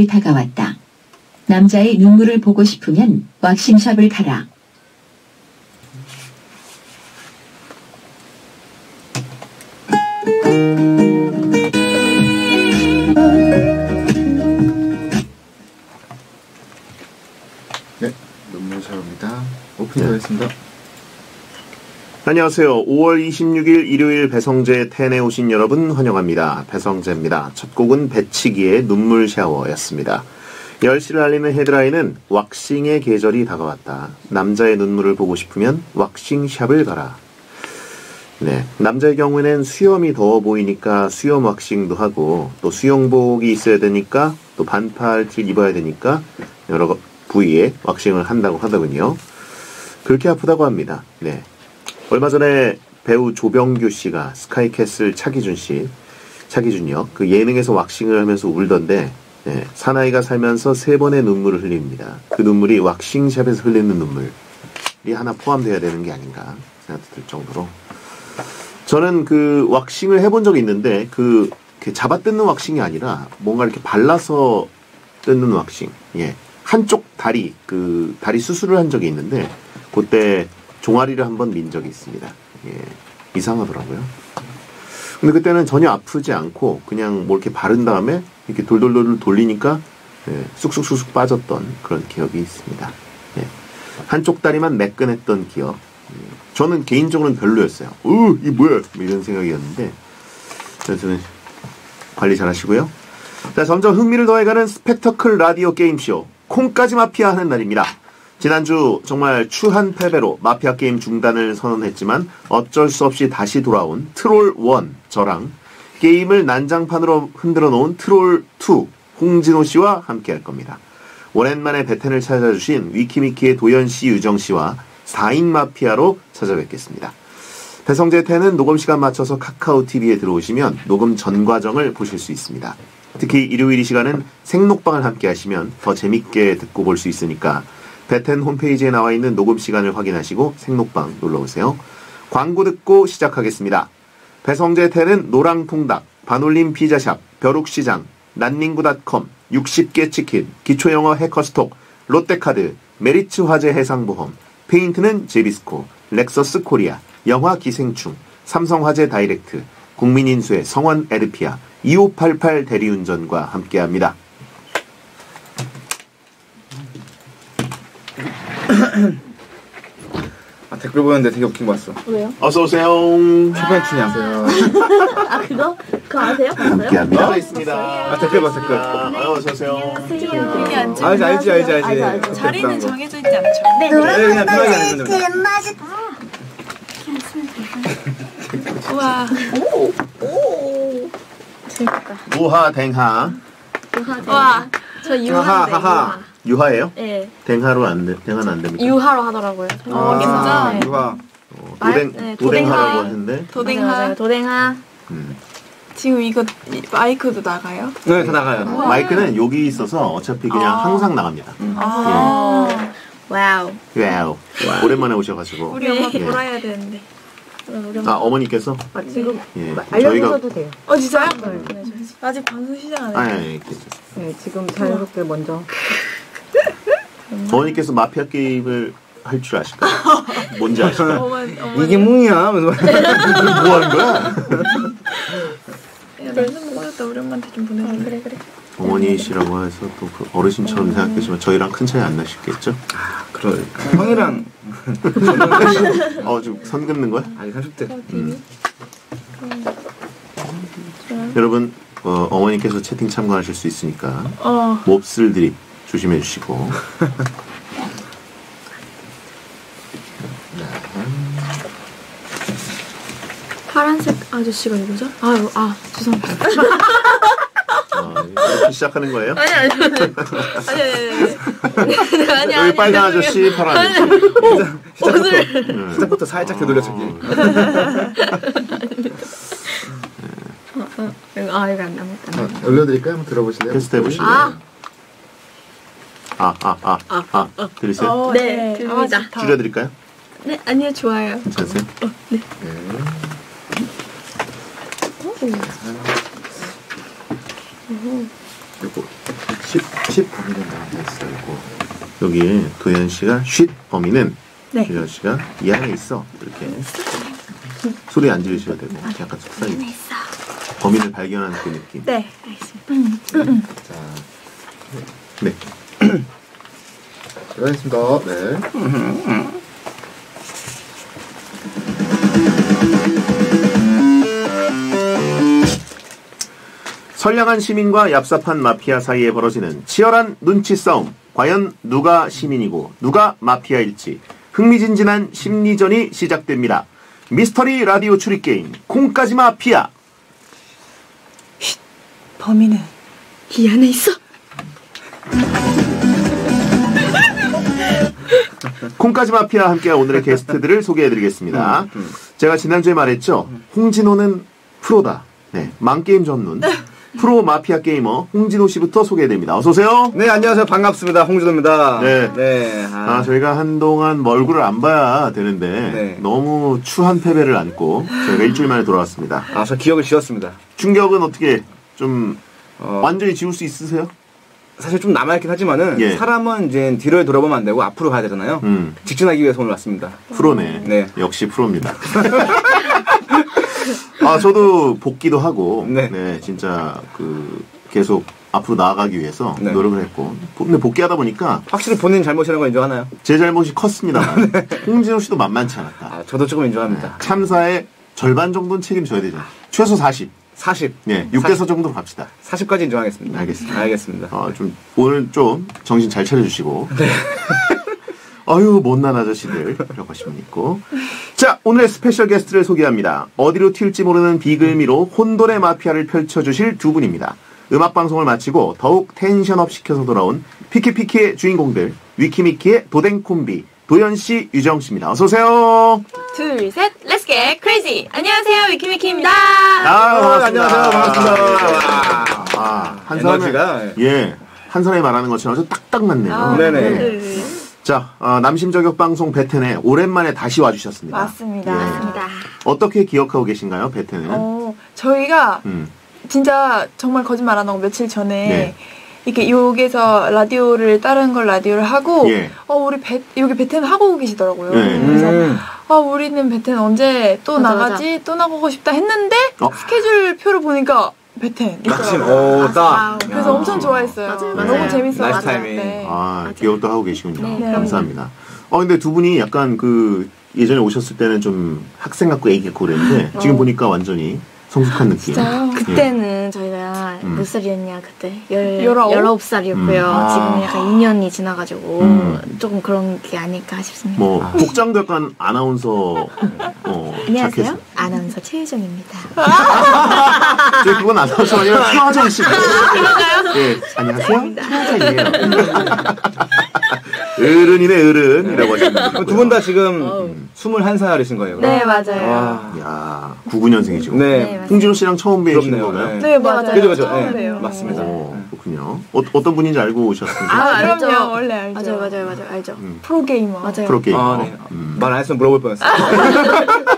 계절이 다가왔다. 남자의 눈물을 보고 싶으면 왁싱샵을 가라. 네, 눈물 샤워입니다. 오픈 하겠습니다. 안녕하세요. 5월 26일 일요일 배성재 텐에 오신 여러분 환영합니다. 배성재입니다. 첫 곡은 배치기의 눈물 샤워였습니다. 10시를 알리는 헤드라인은 왁싱의 계절이 다가왔다. 남자의 눈물을 보고 싶으면 왁싱샵을 가라. 네. 남자의 경우에는 수염이 더워 보이니까 수염 왁싱도 하고 또 수영복이 있어야 되니까 또 반팔 티 입어야 되니까 여러 부위에 왁싱을 한다고 하더군요. 그렇게 아프다고 합니다. 네. 얼마 전에 배우 조병규 씨가 스카이캐슬 차기준 씨, 차기준요. 그 예능에서 왁싱을 하면서 울던데 네, 사나이가 살면서 세 번의 눈물을 흘립니다. 그 눈물이 왁싱샵에서 흘리는 눈물이 하나 포함되어야 되는 게 아닌가 생각이 들 정도로 저는 그 왁싱을 해본 적이 있는데 그 잡아 뜯는 왁싱이 아니라 뭔가 이렇게 발라서 뜯는 왁싱. 예. 한쪽 다리 그 다리 수술을 한 적이 있는데 그때 종아리를 한번 민 적이 있습니다. 예. 이상하더라고요. 근데 그때는 전혀 아프지 않고 그냥 뭐 이렇게 바른 다음에 이렇게 돌돌돌 돌리니까 예, 쑥쑥쑥쑥 빠졌던 그런 기억이 있습니다. 예. 한쪽 다리만 매끈했던 기억. 음, 저는 개인적으로는 별로였어요. 으, 이 뭐야? 뭐 이런 생각이었는데 저는 관리 잘 하시고요. 자, 점점 흥미를 더해가는 스펙터클 라디오 게임쇼 콩까지 마피아 하는 날입니다. 지난주 정말 추한 패배로 마피아 게임 중단을 선언했지만 어쩔 수 없이 다시 돌아온 트롤 1 저랑 게임을 난장판으로 흔들어 놓은 트롤 2 홍진호 씨와 함께 할 겁니다. 오랜만에 베텐을 찾아주신 위키미키의 도연 씨, 유정 씨와 4인 마피아로 찾아뵙겠습니다. 배성재 텐은 녹음 시간 맞춰서 카카오 TV에 들어오시면 녹음 전 과정을 보실 수 있습니다. 특히 일요일 이 시간은 생록방을 함께 하시면 더 재밌게 듣고 볼 수 있으니까 베텐 홈페이지에 나와 있는 녹음 시간을 확인하시고 생록방 눌러오세요. 광고 듣고 시작하겠습니다. 배성재 텐은 노랑통닭, 반올림 피자샵, 벼룩시장, 난닝구닷컴, 60계 치킨, 기초영어 해커스톡, 롯데카드, 메리츠 화재 해상보험, 페인트는 제비스코, 렉서스 코리아, 영화 기생충, 삼성화재 다이렉트, 국민인수의 성원 에르피아, 2588 대리운전과 함께합니다. 아, 댓글 보는데 되게 웃긴 거 봤어. 왜요? 어서 오세요. 초반 춘향. 아 그거? 그거 아세요? 봤어요? 함께합니다. 아, 있습니다. 아, 댓글 봐, 댓글. 아, 어서 오세요. 되게 안 자- 알지, 알지, 알지, 알지. 알죠, 알죠. 자리는 정해져 있지 않죠. 네. 네, 그냥 편하게 하는 거죠. 우와. 재밌다. 우하 댕하. 와. 저 하하, 유하인데 하하. 유하예요? 네. 댕하로 안 돼. 댕하는 안 됩니까? 유하로 하더라고요. 어, 진짜? 네. 누가? 어, 말- 도댕, 네, 도댕하라고 도댕하. 하는데. 맞아요, 도댕하. 맞아요. 도댕하. 음. 지금 이거 이- 마이크도 나가요? 네, 다 나가요. 마이크는 여기 있어서 어차피 그냥 아. 항상 나갑니다. 아. Wow. Wow. 오랜만에 오셔가지고. 우리 엄마 예. 보라 해야 되는데. 아, 어머니께서? 아, 지금 예. 알려주셔도 돼요. 어 진짜요? 네. 아직 방송 시작 안 아니, 했어요. 아니. 네, 지금 자연스럽게 먼저. 어머니께서 마피아 게임을 할 줄 아실까요? 뭔지 아실까요? 어머니, 어머니. 이게? 하면서. 뭐 하는 거야? 야, 랜선 먹었다 우리 엄마한테 좀 보내줘. 그래 그래. 어머니시라고 해서 또 그 어르신처럼 생각되지만 저희랑 큰 차이 안 나시겠죠? 아, 그래. 형이랑. 어, 지금 선 긋는 거야? 아니, 30대. 음. 여러분, 어, 어머니께서 채팅 참가하실 수 있으니까 어. 몹쓸 드립 조심해 주시고. 파란색 아저씨가 누구죠? 아, 아 죄송합니다. 어, 이렇게 시작하는 거예요? 아니 아니 아니 아니 아니 아니 아니 여기 빨간 아저씨, 파란 아저씨. 시작부터, 음. 시작부터 살짝 되돌려주기. 아 이거 안 남았다. 어, 올려드릴까요? 한번 들어보실래요? 테스트 해보실래요? 아. 아, 아, 아, 아, 들으세요? 어, 네, 들립니다. 아, 좋다. 줄여드릴까요? 네 아니요 좋아요. 괜찮으세요? 네. 요거 10, 10 범위는 나한테 있어 있고 여기에 도현 씨가 쉿 범위는 네. 도현 씨가 이 안에 있어 이렇게 소리 안 지르셔도 되고 약간 속삭이 범위를 발견하는 그 느낌. 네. 자, 네. 수고하셨습니다. 네. 선량한 시민과 얍삽한 마피아 사이에 벌어지는 치열한 눈치 싸움. 과연 누가 시민이고 누가 마피아일지 흥미진진한 심리전이 시작됩니다. 미스터리 라디오 추리 게임 콩까지 마피아. 범인은 이 안에 있어. 콩까지 마피아 함께한 오늘의 게스트들을 소개해드리겠습니다. 제가 지난주에 말했죠. 홍진호는 프로다. 네, 망게임 전문. 프로 마피아 게이머 홍진호 씨부터 소개해드립니다. 어서 오세요. 네, 안녕하세요. 반갑습니다. 홍진호입니다. 네. 네. 아, 저희가 한동안 뭐 얼굴을 안 봐야 되는데 네. 너무 추한 패배를 안고 저희가 일주일 만에 돌아왔습니다. 아, 저 기억을 지웠습니다. 충격은 어떻게 좀 어, 완전히 지울 수 있으세요? 사실 좀 남아있긴 하지만은 예. 사람은 이제 뒤를 돌아보면 안 되고 앞으로 가야 되잖아요. 음, 직진하기 위해서 오늘 왔습니다. 프로네. 네. 역시 프로입니다. 아, 저도 복귀도 하고, 네. 네. 진짜 그 계속 앞으로 나아가기 위해서 네. 노력을 했고, 근데 복귀하다 보니까 확실히 본인 잘못이라는 걸 인정하나요? 제 잘못이 컸습니다. 홍진호 씨도 만만치 않았다. 아, 저도 조금 인정합니다. 참사의 절반 정도는 책임져야 되죠. 최소 40. 40. 네, 6대4 정도로 갑시다. 40까지 인정하겠습니다. 알겠습니다. 알겠습니다. 어, 좀 오늘 좀 정신 잘 차려주시고. 아유 못난 아저씨들 이라고 하시면 있고. 자 오늘의 special 게스트를 소개합니다. 어디로 튈지 모르는 비글미로 혼돈의 마피아를 펼쳐주실 두 분입니다. 음악 방송을 마치고 더욱 tension up 시켜서 돌아온 피키피키의 주인공들 위키미키의 도댕 콤비 도연 씨, 유정 씨입니다. 어서 오세요. 둘, 셋, Let's get crazy. 안녕하세요, 위키미키입니다. 아, 반갑습니다. 안녕하세요. 반갑습니다. 아, 한 에너지가 예, 한 사람이 말하는 것처럼 아주 딱딱 맞네요. 아, 네네. 자, 어, 남심 저격 방송 베텐에 오랜만에 다시 와주셨습니다. 맞습니다. 예. 맞습니다. 어떻게 기억하고 계신가요, 베텐은? 어, 저희가 음, 진짜 정말 거짓말 안 하고 며칠 전에 네. 이렇게 여기서 라디오를 다른 걸 라디오를 하고 예. 어 우리 배, 여기 베텐 하고 계시더라고요. 네. 그래서 음. 아 우리는 베텐 언제 또 맞아, 나가지 또 나가고 싶다 했는데 어? 스케줄 표를 보니까 베텐 마침, 있더라고요. 오, 딱. 그래서 야. 엄청 좋아했어요. 맞아요, 너무 맞아요. 재밌어요. nice timing. 아, 기억도 하고 계시군요. 네, 감사합니다. 어, 근데 두 분이 약간 그 예전에 오셨을 때는 좀 학생 같고 애기 같고 그랬는데 지금 보니까 완전히 성숙한 느낌. 진짜요? 그때는 저희가 음. 몇 살이었냐 그때 열 열아홉? 살이었고요. 음. 아. 지금 약간 2년이 지나가지고 음. 조금 그런 게 아닐까 싶습니다. 뭐 복장도 약간 아나운서 어, 안녕하세요. 자켓. 아나운서 최유정입니다. 저 그건 아나운서 아니라 최화정 씨. 그런가요? 예, 안녕하세요. 최화정이에요. 어른이네 어른이라고 하십니다. 두분 다 지금 21살이신 거예요. 그럼? 네 맞아요. 와. 야, 99년생이죠. 네. 네. 홍진호 씨랑 처음 뵈신 건가요? 네. 네 맞아요. 그죠, 그죠. 네. 맞습니다. 오, 그렇군요. 어, 어떤 분인지 알고 오셨습니까? 아, 아, 알죠. 그럼요. 원래 알죠. 맞아요 맞아요 맞아요 알죠. 음, 프로게이머. 맞아요. 프로게이머. 아, 네. 음. 말안 했으면 물어볼 뻔했어요.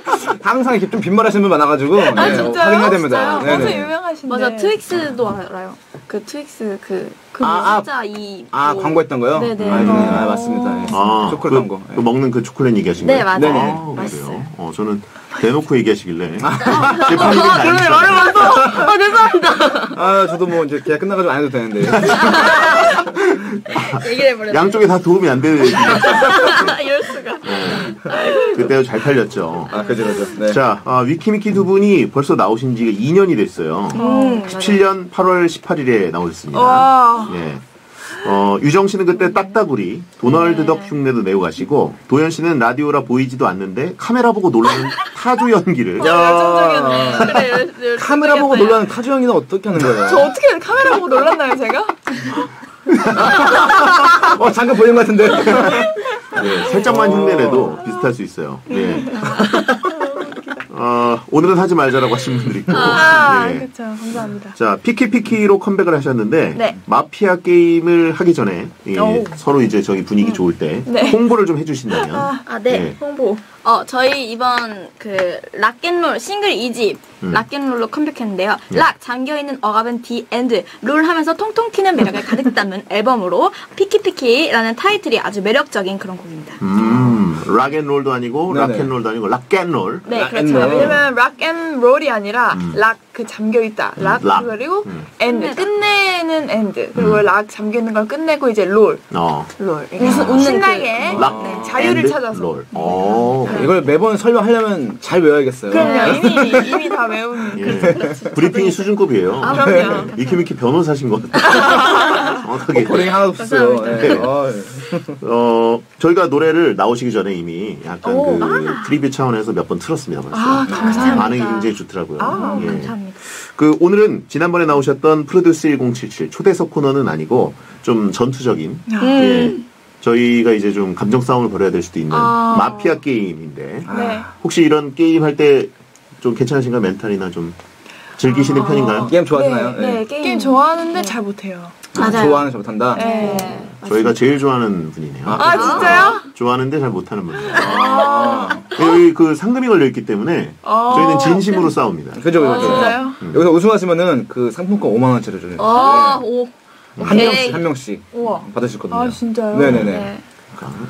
항상 이렇게 좀 빈말하시는 분 많아가지고 네, 아 진짜요? 확인해야 됩니다. 진짜요? 네네. 엄청 유명하신데. 맞아 트윅스도 알아요. 그 트윅스 그, 그 아, 아. 진짜 이아 뭐- 광고했던 거요? 네네. 아, 네. 어. 아, 맞습니다. 네. 아, 초콜릿 그, 광고. 그 먹는 그 초콜릿 얘기하신 네 거예요? 맞아요. 네네. 아, 맛있어요. 어, 저는 대놓고 얘기하시길래 제품 이름이 그러네. 말을 맞어. 아 죄송합니다. 아 저도 뭐 이제 계약 끝나가지고 안 해도 되는데. 얘기를 해버렸네. 양쪽에 다 도움이 안 되는 얘기. 이럴 수가. 그때도 잘 팔렸죠. 아 그죠 그죠. 네. 자, 아, 위키미키 두 분이 벌써 나오신 지가 2년이 됐어요. 음, 17년 8월 18일에 나오셨습니다. 와. 예. 어, 유정 씨는 그때 딱따구리, 도널드 덕 흉내도 내고 가시고, 도현 씨는 라디오라 보이지도 않는데, 카메라 보고 놀라는 타조 연기를. 그래, 열- 열- 카메라 보고 열정적이었어요. 놀라는 타조 형이는 어떻게 하는 거예요? 저 어떻게 카메라 보고 놀랐나요, 제가? 어 잠깐 보인 것 같은데. 예, 살짝만 흉내내도 비슷할 수 있어요. 예. 어, 오늘은 하지 말자라고 하신 분들이 있고. 아, 예. 그렇죠. 감사합니다. 자, 피키피키로 컴백을 하셨는데 네. 마피아 게임을 하기 전에 이 오. 서로 이제 저기 분위기 좋을 때 네. 홍보를 좀 해주신다면. 아, 네. 네. 홍보. 어, 저희 이번 그 Lock End LOL 싱글 2집 음. Lock End LOL로 컴백했는데요. 네. lock 잠겨있는 억압은 the end LOL 하면서 통통 튀는 매력을 가득 담은 앨범으로 피키피키라는 타이틀이 아주 매력적인 그런 곡입니다. 음, 락앤롤도 아니고 네네. 락앤롤도 아니고 락앤롤. 네, 락 그렇죠. 앤 롤. 왜냐면 rock and roll이 아니라 음. lock 그 잠겨 있다. lock, lock. 그리고 음. end 끝내는 end. 그리고 음. lock 잠겨 있는 걸 끝내고 이제 LOL. 어. LOL. 웃음- 웃는 신나게 그- lock 네, 자유를 end 찾아서. LOL. 어. 이걸 매번 설명하려면 잘 외워야겠어요. 그럼요. 이미 이미 다 외운. 예. 브리핑이 수준급이에요. 아, 그럼요. 위키미키 변호사신 것 같아요. 정확하게. 하나도 없었어요. 감사합니다. 예. 어, 저희가 노래를 나오시기 전에 이미 약간 오, 그 tribute 차원에서 몇 번 틀었습니다. 벌써. 아, 감사합니다. 반응이 굉장히 좋더라고요. 아, 예. 감사합니다. 그 오늘은 지난번에 나오셨던 프로듀스 1077 초대석 코너는 아니고 좀 전투적인 아. 예. 저희가 이제 좀 감정 싸움을 벌여야 될 수도 있는 아. 마피아 게임인데 네. 혹시 이런 게임 할 때 좀 괜찮으신가 mental이나 좀 즐기시는 아. 편인가요? 게임 좋아하시나요? 네, 네, 게임, 좋아하는데 잘 못해요. 맞아요. 좋아하는 잘 못한다. 네. 저희가 제일 좋아하는 분이네요. 아, 아, 진짜요? 좋아하는데 잘 못하는 분이에요. 아, 여기 그 상금이 걸려 있기 때문에 아. 저희는 진심으로 싸웁니다. 그죠, 아, 그죠. 진짜요? 여기서 우승하시면은 그 상품권 5만 원짜리 를 아, 오. 한. 명씩 한 명씩 우와. 받으실 거든요. 아, 진짜요? 네네네. 네.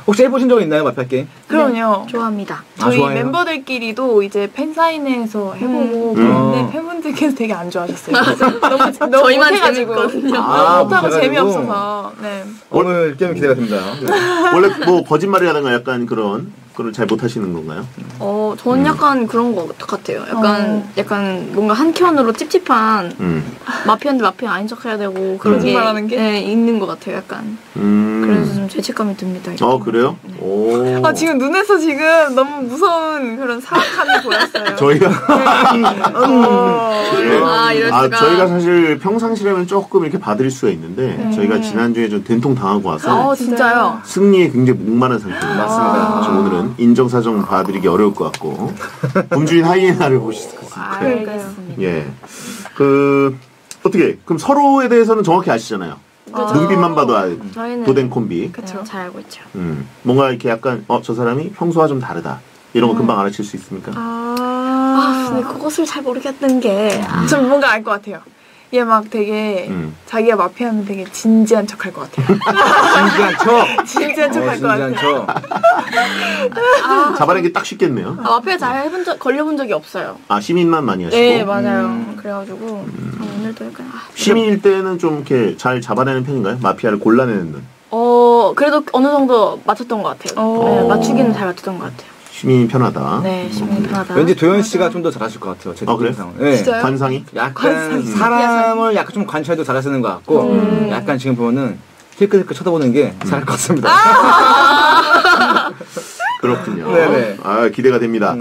혹시 해보신 적 있나요, 마피아 게임? 그럼요. 좋아합니다. 아, 저희 좋아해요? 멤버들끼리도 이제 팬 사인회에서 해보고 음. 그런데 음. 팬분들께서 되게 안 좋아하셨어요. 너무, 너무 저희만 못해가지고. 재밌거든요. 아, 못하고. 재미없어서. 네. 오늘 게임 기대가 됩니다. 원래 뭐 거짓말이라든가 약간 그런 그걸 잘 못하시는 건가요? 어, 저는 약간 그런 것 같아요. 약간, 어. 약간 뭔가 한켠으로 찝찝한 음. 마피아인데 마피아 아닌 척 해야 되고 그런 게, 거짓말하는 게? 네, 있는 것 같아요. 약간. 음. 그래서 좀 죄책감이 듭니다. 어 그래요? 오. 아, 지금 눈에서 지금 너무 무서운 그런 사악함이 보였어요. 저희가 어, 예. 아, 이럴 아, 수가. 저희가 사실 평상시라면 조금 이렇게 봐드릴 수가 있는데 저희가 지난주에 좀 된통 당하고 와서 어, 진짜요? 승리에 굉장히 목마른 상태입니다. 맞습니다. 그래서 오늘은 인정사정 봐드리기 어려울 것 같고 굶주린 하이에나를 보실 것. 알겠습니다. 예. 그 어떻게 그럼 서로에 대해서는 정확히 아시잖아요. 그죠. 눈빛만 봐도 알 저희는 도된 콤비. 그쵸. 네, 잘 알고 있죠. 음. 뭔가 이렇게 약간 어 저 사람이 평소와 좀 다르다. 이런 거 금방 알아챌 수 있습니까? 아, 아, 근데 그것을 잘 모르겠는 게. 아, 전 뭔가 알 것 같아요. 얘 막 되게 음. 자기가 마피아면 되게 진지한 척 할 것 같아요. 진지한 척. 진지한 척 어, 할것 진지한 같아요. 척. 잡아내기 딱 쉽겠네요. 아, 마피아 잘 해본 적, 걸려본 적이 없어요. 아 시민만 많이 하시고 네, 맞아요. 그래가지고, 아, 오늘도 약간, 아. 시민일 때는 좀 이렇게 잘 잡아내는 편인가요? 마피아를 골라내는 눈. 어, 그래도 어느 정도 맞췄던 것 같아요. 오. 네, 맞추기는 잘 맞췄던 것 같아요. 시민이 편하다. 네, 시민이 편하다. 왠지 도현 씨가 좀 더 잘하실 것 같아요. 제 아, 그래요? 네. 진짜요? 관상이? 약간 사람을 약간 좀 관찰도 잘하시는 것 같고, 음. 약간 지금 보면은 힐끗힐끗 쳐다보는 게 잘할 것 같습니다. 그렇군요. 네네. 아 기대가 됩니다.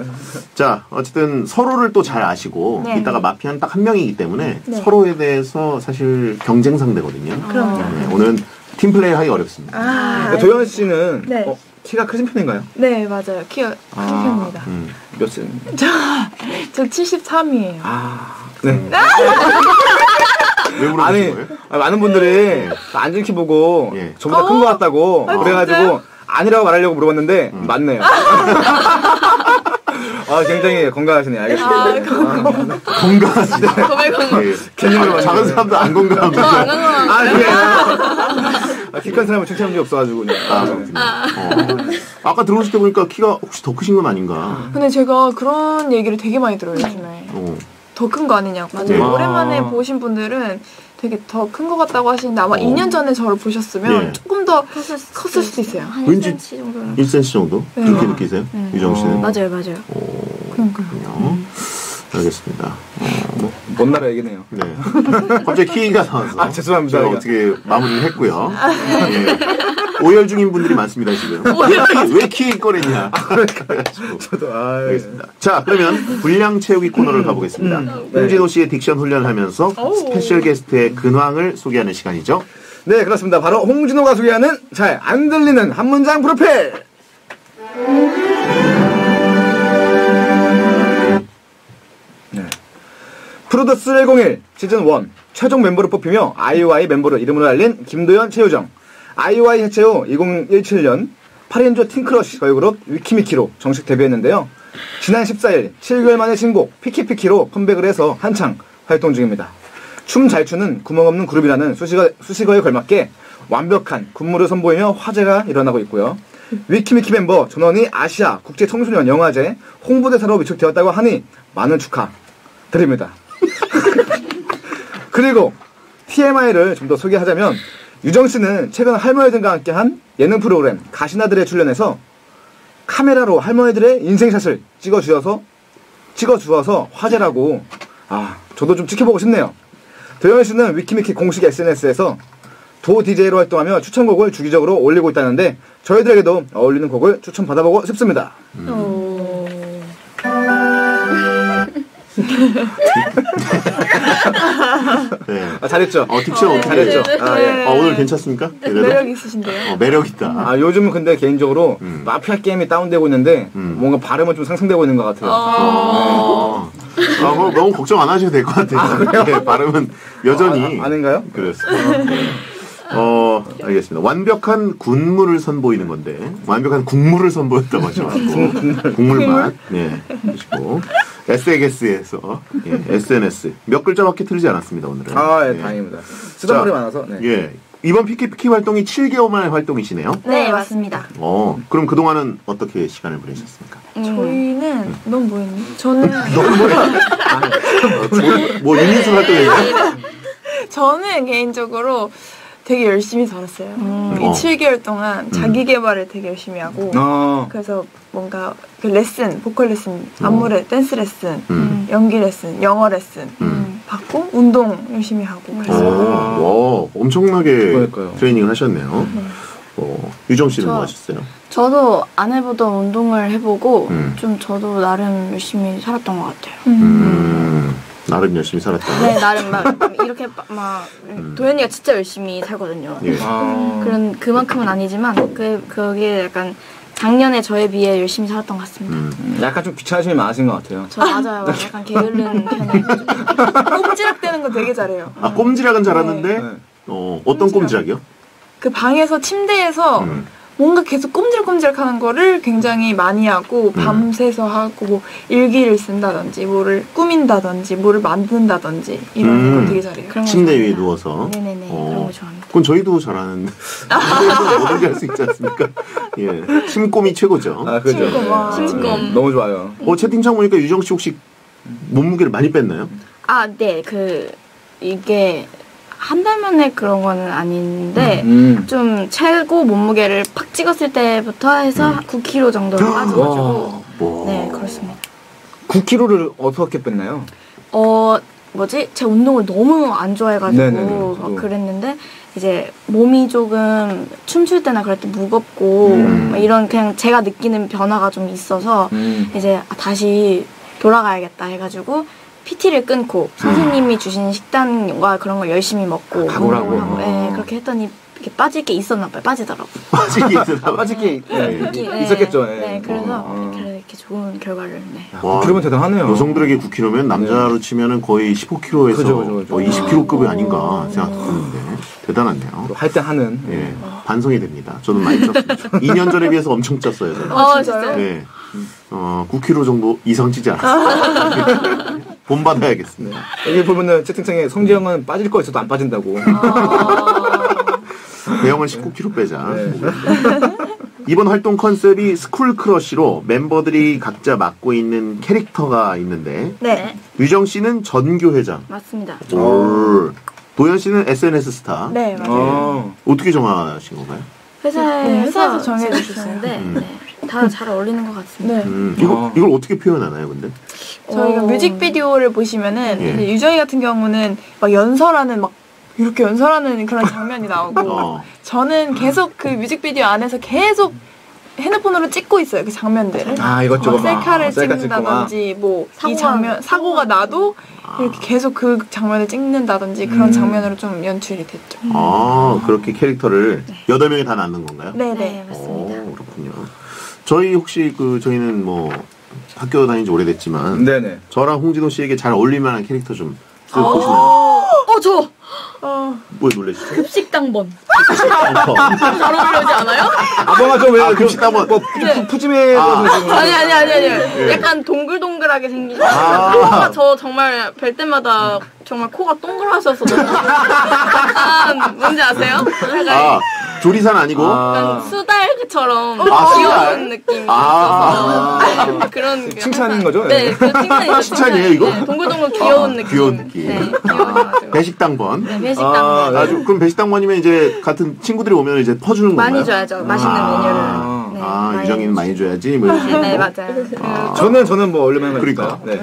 자 어쨌든 서로를 또 잘 아시고 네. 이따가 마피아는 딱 한 명이기 때문에 네. 서로에 대해서 사실 경쟁 상대거든요. 그럼요. 네, 오늘은 팀 플레이 하기 어렵습니다. 아, 도현 씨는 네. 어, 키가 크신 편인가요? 네, 맞아요. 키가 큰 편입니다. 음. 몇 센? 저 73이에요. 아, 네. 왜 물어보신 아니, 거예요? 아, 많은 분들이 앉은 키 보고 예. 저보다 큰 것 같다고 아, 그래가지고 진짜요? 아니라고 말하려고 물어봤는데 맞네요. 아, 굉장히 건강하시네요. 알겠습니다. 아, 건강하시다. 고백은 예. 작은 사람도 안 건강합니다. 아, 그래. 아, 키 큰 사람을 칭찬한 적이 없어가지고. 네. 아, 그렇군요. 어. 아까 들어오실 때 보니까 키가 혹시 더 크신 건 아닌가? 근데 제가 그런 얘기를 되게 많이 들어요, 요즘에. 어. 더큰 거 아니냐고. 맞아요. 오랜만에 아. 보신 분들은 되게 더큰거 같다고 하시는데 아마 어. 2년 전에 저를 보셨으면 예. 조금 더 컸을, 컸을 수도 있어요. 한 왠지- 1cm 정도는. 1cm 정도? 네. 그렇게 느끼세요? 음. 유정 씨는? 어. 맞아요, 맞아요. 그렇군요. 알겠습니다. 어, 뭐, 먼 나라 얘기네요. 네. 갑자기 키가 나와서. 아, 죄송합니다. 어떻게 마무리를 했고요. 예. 오열 중인 분들이 많습니다, 지금. 왜키 꺼냈냐. 저도, 아, 알겠습니다. 자, 그러면 분량 채우기 코너를 가보겠습니다. 홍진호 씨의 diction 훈련을 하면서 special guest의 근황을 소개하는 시간이죠. 네, 그렇습니다. 바로 홍진호가 소개하는 잘 안 들리는 한 문장 프로필! 프로듀스 101 시즌 1 최종 멤버를 뽑히며 아이오아이 멤버로 이름을 알린 김도연, 최유정. 아이오아이 해체 후 2017년 8인조 팅크러쉬 걸그룹 위키미키로 정식 데뷔했는데요. 지난 14일 7개월 만에 신곡 피키피키로 컴백을 해서 한창 활동 중입니다. 춤 잘 추는 구멍 없는 그룹이라는 수식어, 수식어에 걸맞게 완벽한 군무를 선보이며 화제가 일어나고 있고요. 위키미키 멤버 전원이 아시아 국제 청소년 영화제 홍보대사로 위촉되었다고 하니 많은 축하 드립니다. 그리고 TMI를 좀 더 소개하자면 유정 씨는 최근 할머니들과 함께 한 예능 프로그램 가시나들에 출연해서 카메라로 할머니들의 인생샷을 찍어주어서 찍어 주어서 화제라고 아 저도 좀 지켜보고 싶네요. 도현 씨는 위키미키 공식 SNS에서 도 DJ로 활동하며 추천곡을 주기적으로 올리고 있다는데 저희들에게도 어울리는 곡을 추천 받아보고 싶습니다. 네. 아, 잘했죠? 어, 딕션 어 떻게 잘했죠? 아, 예. 어, 오늘 괜찮습니까? 그래도? 매력 있으신데요. 어, 매력 있다. 아, 요즘은 근데 개인적으로 음. 마피아 게임이 다운되고 있는데 음. 뭔가 발음은 좀 상승되고 있는 것 같아요. 어. 아, 뭐 너무 걱정 안 하셔도 될 것 같아요. 네, 발음은 여전히 아, 아닌가요? 그렇습니다. 네. 어, 알겠습니다. 완벽한 군무를 선보이는 건데, 완벽한 국물을 선보였다고 하셔가지고, 국물 맛, 네, 보시고, SNS에서, 예, SNS. 몇 글자밖에 틀리지 않았습니다, 오늘은. 아, 예, 예. 다행입니다. 쓰던 자, 말이 많아서. 네. 예. 이번 피키피키 활동이 7개월 만의 활동이시네요. 네, 맞습니다. 어, 그럼 그동안은 어떻게 시간을 보내셨습니까? 음. 저희는 넌 뭐였니? 저는 어, 뭐, 뭐, 유닛 활동이에요? 저는 개인적으로 되게 열심히 살았어요. 이 어. 7개월 동안 자기 개발을 되게 열심히 하고 어, 그래서 뭔가 그 레슨, 보컬 레슨, 안무 레 댄스 레슨, 음. 연기 레슨, 영어 레슨 음. 받고 운동 열심히 하고 오, 그래서 와, 엄청나게 그러니까요. 트레이닝을 하셨네요. 어, 유정 씨는 저- 뭐 하셨어요? 저도 안 해보던 운동을 해보고 음. 좀 저도 나름 열심히 살았던 것 같아요. 음, 나름 열심히 살았다. 네, 나름 막 이렇게 막- 막 도연이가 진짜 열심히 살거든요. 예. 아, 그런 그만큼은 아니지만 그 그게 약간 작년에 저에 비해 열심히 살았던 것 같습니다. 음. 약간 좀 귀찮으심이 많으신 것 같아요. 저 맞아요. 약간 게으른 편이에요. 꼼지락대는 거 되게 잘해요. 아, 꼼지락은 잘하는데, 네. 어, 어떤 꼼지락이요? 그 방에서 침대에서 음. 뭔가 계속 꼼지락꼼지락 하는 거를 굉장히 많이 하고 음. 밤새서 하고 뭐 일기를 쓴다든지 뭐를 꾸민다든지 뭐를 만든다든지 이런 음. 거 되게 잘해요. 그런 거 침대 위에 좋아합니다. 누워서. 네네네 어. 그런 거 좋아합니다. 그건 저희도 잘하는데. 뭐든지 할 수 있지 않습니까? 예. 침꼼이 최고죠. 아, 그죠. 침꼼, 와. 네. 침꼼. 너무 좋아요. 어, 채팅창 보니까 유정 씨 혹시 몸무게를 많이 뺐나요? 아, 네, 그 이게 한 달 만에 그런 거는 아닌데 음. 좀 최고 몸무게를 팍 찍었을 때부터 해서 9kg 정도로 빠져가지고 와. 네 그렇습니다. 9kg를 어떻게 뺐나요? 어 뭐지 제 운동을 너무 안 좋아해가지고 네네네, 막 저도. 그랬는데 이제 몸이 조금 춤출 때나 그럴 때 무겁고 음. 막 이런 그냥 제가 느끼는 변화가 좀 있어서 음. 이제 아, 다시 돌아가야겠다 해가지고 PT를 끊고 선생님이 주신 식단과 그런 걸 열심히 먹고 각오를 하고. 네, 그렇게 했더니 이렇게 빠질 게 있었나 봐요 빠지더라고 빠지기 아, 있었나 빠지기 네, 네, 있었겠죠. 예. 네 그래서 어. 이렇게, 이렇게 좋은 결과를 네. 와. 9kg면 대단하네요. 여성들에게 9kg면 남자로 치면은 거의 15kg에서 그죠, 그죠, 그죠. 20kg급이 아닌가 생각했는데 대단하네요. 할 때 하는. 예, 반성이 됩니다. 저는 많이 쪘습니다. 2년 전에 비해서 엄청 쪘어요. 저는. 어 진짜요? 네, 어, 9kg 정도 이상 찌지 않았어요. 본받아야겠습니다. 여기 보면은 채팅창에 성지형은 빠질 거 있어도 안 빠진다고. 대형은 19kg 빼자. 네. 이번 활동 컨셉이 school crush로 멤버들이 각자 맡고 있는 캐릭터가 있는데 네 유정 씨는 전교 회장, 맞습니다. 올. 도현 씨는 SNS 스타. 네 맞아요. 어. 어떻게 정하신 건가요? 회사에서, 네, 회사에서 정해주셨어요. 네, 다잘 어울리는 것 같습니다. 네. 음, 이거 어. 이걸 어떻게 표현하나요, 근데? 저희가 어. 뮤직비디오를 보시면은 예. 유정이 같은 경우는 막 연설하는 막 이렇게 연설하는 그런 장면이 나오고 어. 저는 계속 그 뮤직비디오 안에서 계속 핸드폰으로 찍고 있어요 그 장면들을 아, 이것저것 막. 셀카를 셀카 막. 찍는다든지 뭐 이 장면 사고가 나도 이렇게 계속 그 장면을 찍는다든지 그런 음. 장면으로 좀 연출이 됐죠. 아, 그렇게 캐릭터를 여덟 명이 다 낳는 건가요? 네네. 네, 맞습니다. 오, 그렇군요. 저희 혹시 그 저희는 뭐 학교 다닌 지 오래됐지만 네네. 저랑 홍진호 씨에게 잘 어울릴 만한 캐릭터 좀 쓰보시나요? 어, 저뭘 놀래시죠? 급식당번. 어. 잘 어울리지 않아요? 아, 뭔가 좀 왜, 아, 급식당번. 뭐, 푸- 푸짐해서 지금. 아니 아니 아니 아니. 예. 약간 동글동글하게 생기고 아. 저 정말 뵐 때마다 정말 코가 동그라셔서 약간 뭔지 아세요? 약간 아, 조리산 아니고? 아, 수달처럼 아, 귀여운 수달? 느낌이 아. 있어서 그런 게 칭찬인 거죠? 네, 그 칭찬이죠. 칭찬이에요, 이거? 네, 동글동글 귀여운 아, 느낌. 귀여운 느낌. 네, 귀여워가지고. 배식당번. 네, 배식당 아, 번. 아, 주- 그럼 배식당번이면 이제 같은 친구들이 오면 이제 퍼주는 건가요? 많이 줘야죠. 맛있는 아. 메뉴를. 네, 아, 유정이는 많이 줘야지. 뭐. 네, 네, 맞아요. 아. 저는, 저는 뭐, 얼마나 그러니까. 네.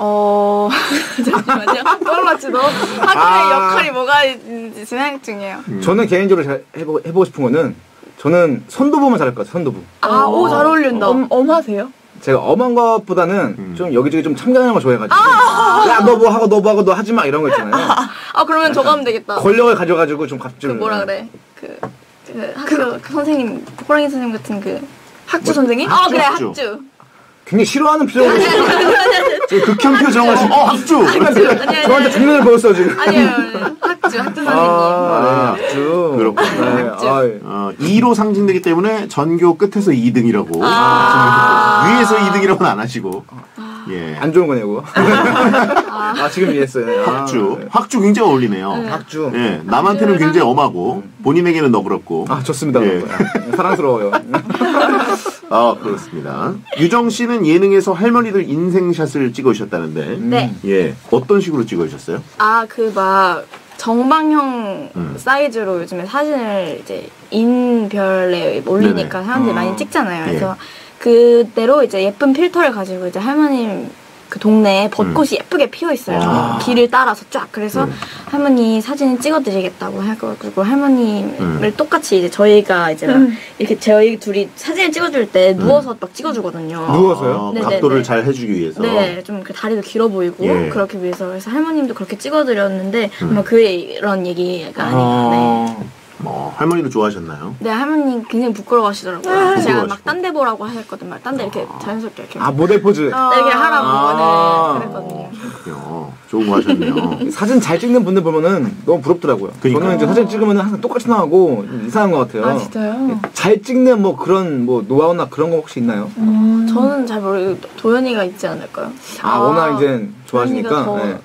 음, 어, 잠시만요. 떠올랐지, 너. 학교의 아. 역할이 뭐가 있는지 생각 중이에요. 음. 저는 개인적으로 잘 해보, 해보고 싶은 거는, 저는 선도부만 잘할 것 같아요, 선도부. 아, 오, 잘 어울린다. 엄, 엄하세요? 제가 엄한 것보다는 음. 좀 여기저기 좀 참견하는 걸 좋아해가지고. 야, 너 뭐 하고, 너 뭐 하고, 너 하지 마. 이런 거 있잖아요. 아, 그러면 저거 하면 되겠다. 권력을 가져가지고 좀그 갑질. 뭐라 그래. 그, 그 학교 그 선생님, 호랑이 선생님 같은 그. 학주 선생님? 아, 그래, 학주. 학주. 굉장히 싫어하는 표정을. 저 극혐 지금, 어, 학주! 아니, 아니, 저한테. 장면을 보였어, 지금. 아니에요, 아니에요. 학주, 학주 선생님. 아, 네, 아주. 그렇군요. 네, 아이. 어, 2로 상징되기 때문에 전교 끝에서 2등이라고. 아. 위에서 2등이라고는 안 하시고. 예. 안 좋은 거냐고. 아, 지금 이해했어요. 아, 학주. 네. 학주 굉장히 어울리네요. 학주. 예. 남한테는 굉장히 엄하고, 본인에게는 너그럽고. 아, 좋습니다. 예. 사랑스러워요. 아, 그렇습니다. 유정 씨는 예능에서 할머니들 인생샷을 찍으셨다는데. 네. 예. 어떤 식으로 찍으셨어요? 아, 그 막 정방형 음. 사이즈로 요즘에 사진을 이제 인별에 올리니까 네네. 사람들이 어. 많이 찍잖아요. 예. 그래서 그대로 이제 예쁜 필터를 가지고 이제 할머님 그 동네에 벚꽃이 예쁘게 피어 있어요. 음. 아. 길을 따라서 쫙. 그래서 음. 할머니 사진 찍어드리겠다고 해가지고 할머님을 음. 똑같이 이제 저희가 이제 막 이렇게 저희 둘이 사진을 찍어줄 때 누워서 막 찍어주거든요. 누워서요? 어, 네네네. 각도를 잘 해주기 위해서. 네, 좀 그 다리도 길어 보이고 예. 그렇게 위해서 그래서 할머님도 그렇게 찍어드렸는데 음. 아마 그런 얘기가 아닌가. 네. 뭐, 할머니도 좋아하셨나요? 네, 할머님 굉장히 부끄러워하시더라고요. 제가 부끄러워하시고. 막딴 데 보라고 하셨거든요. 딴 데 이렇게 자연스럽게 이렇게 아, 모델 포즈. 네, 이렇게 하라고 아. 네, 그랬거든요. 그렇군요. 좋은 거 하셨네요. 사진 잘 찍는 분들 보면은 너무 부럽더라고요. 그러니까요. 저는 이제 사진 찍으면 항상 똑같이 나오고 이상한 것 같아요. 아, 진짜요? 잘 찍는 뭐 그런 뭐 노하우나 그런 거 혹시 있나요? 저는 잘 모르고 도현이가 있지 않을까요? 아, 워낙 이제 좋아하시니까. 더- 네.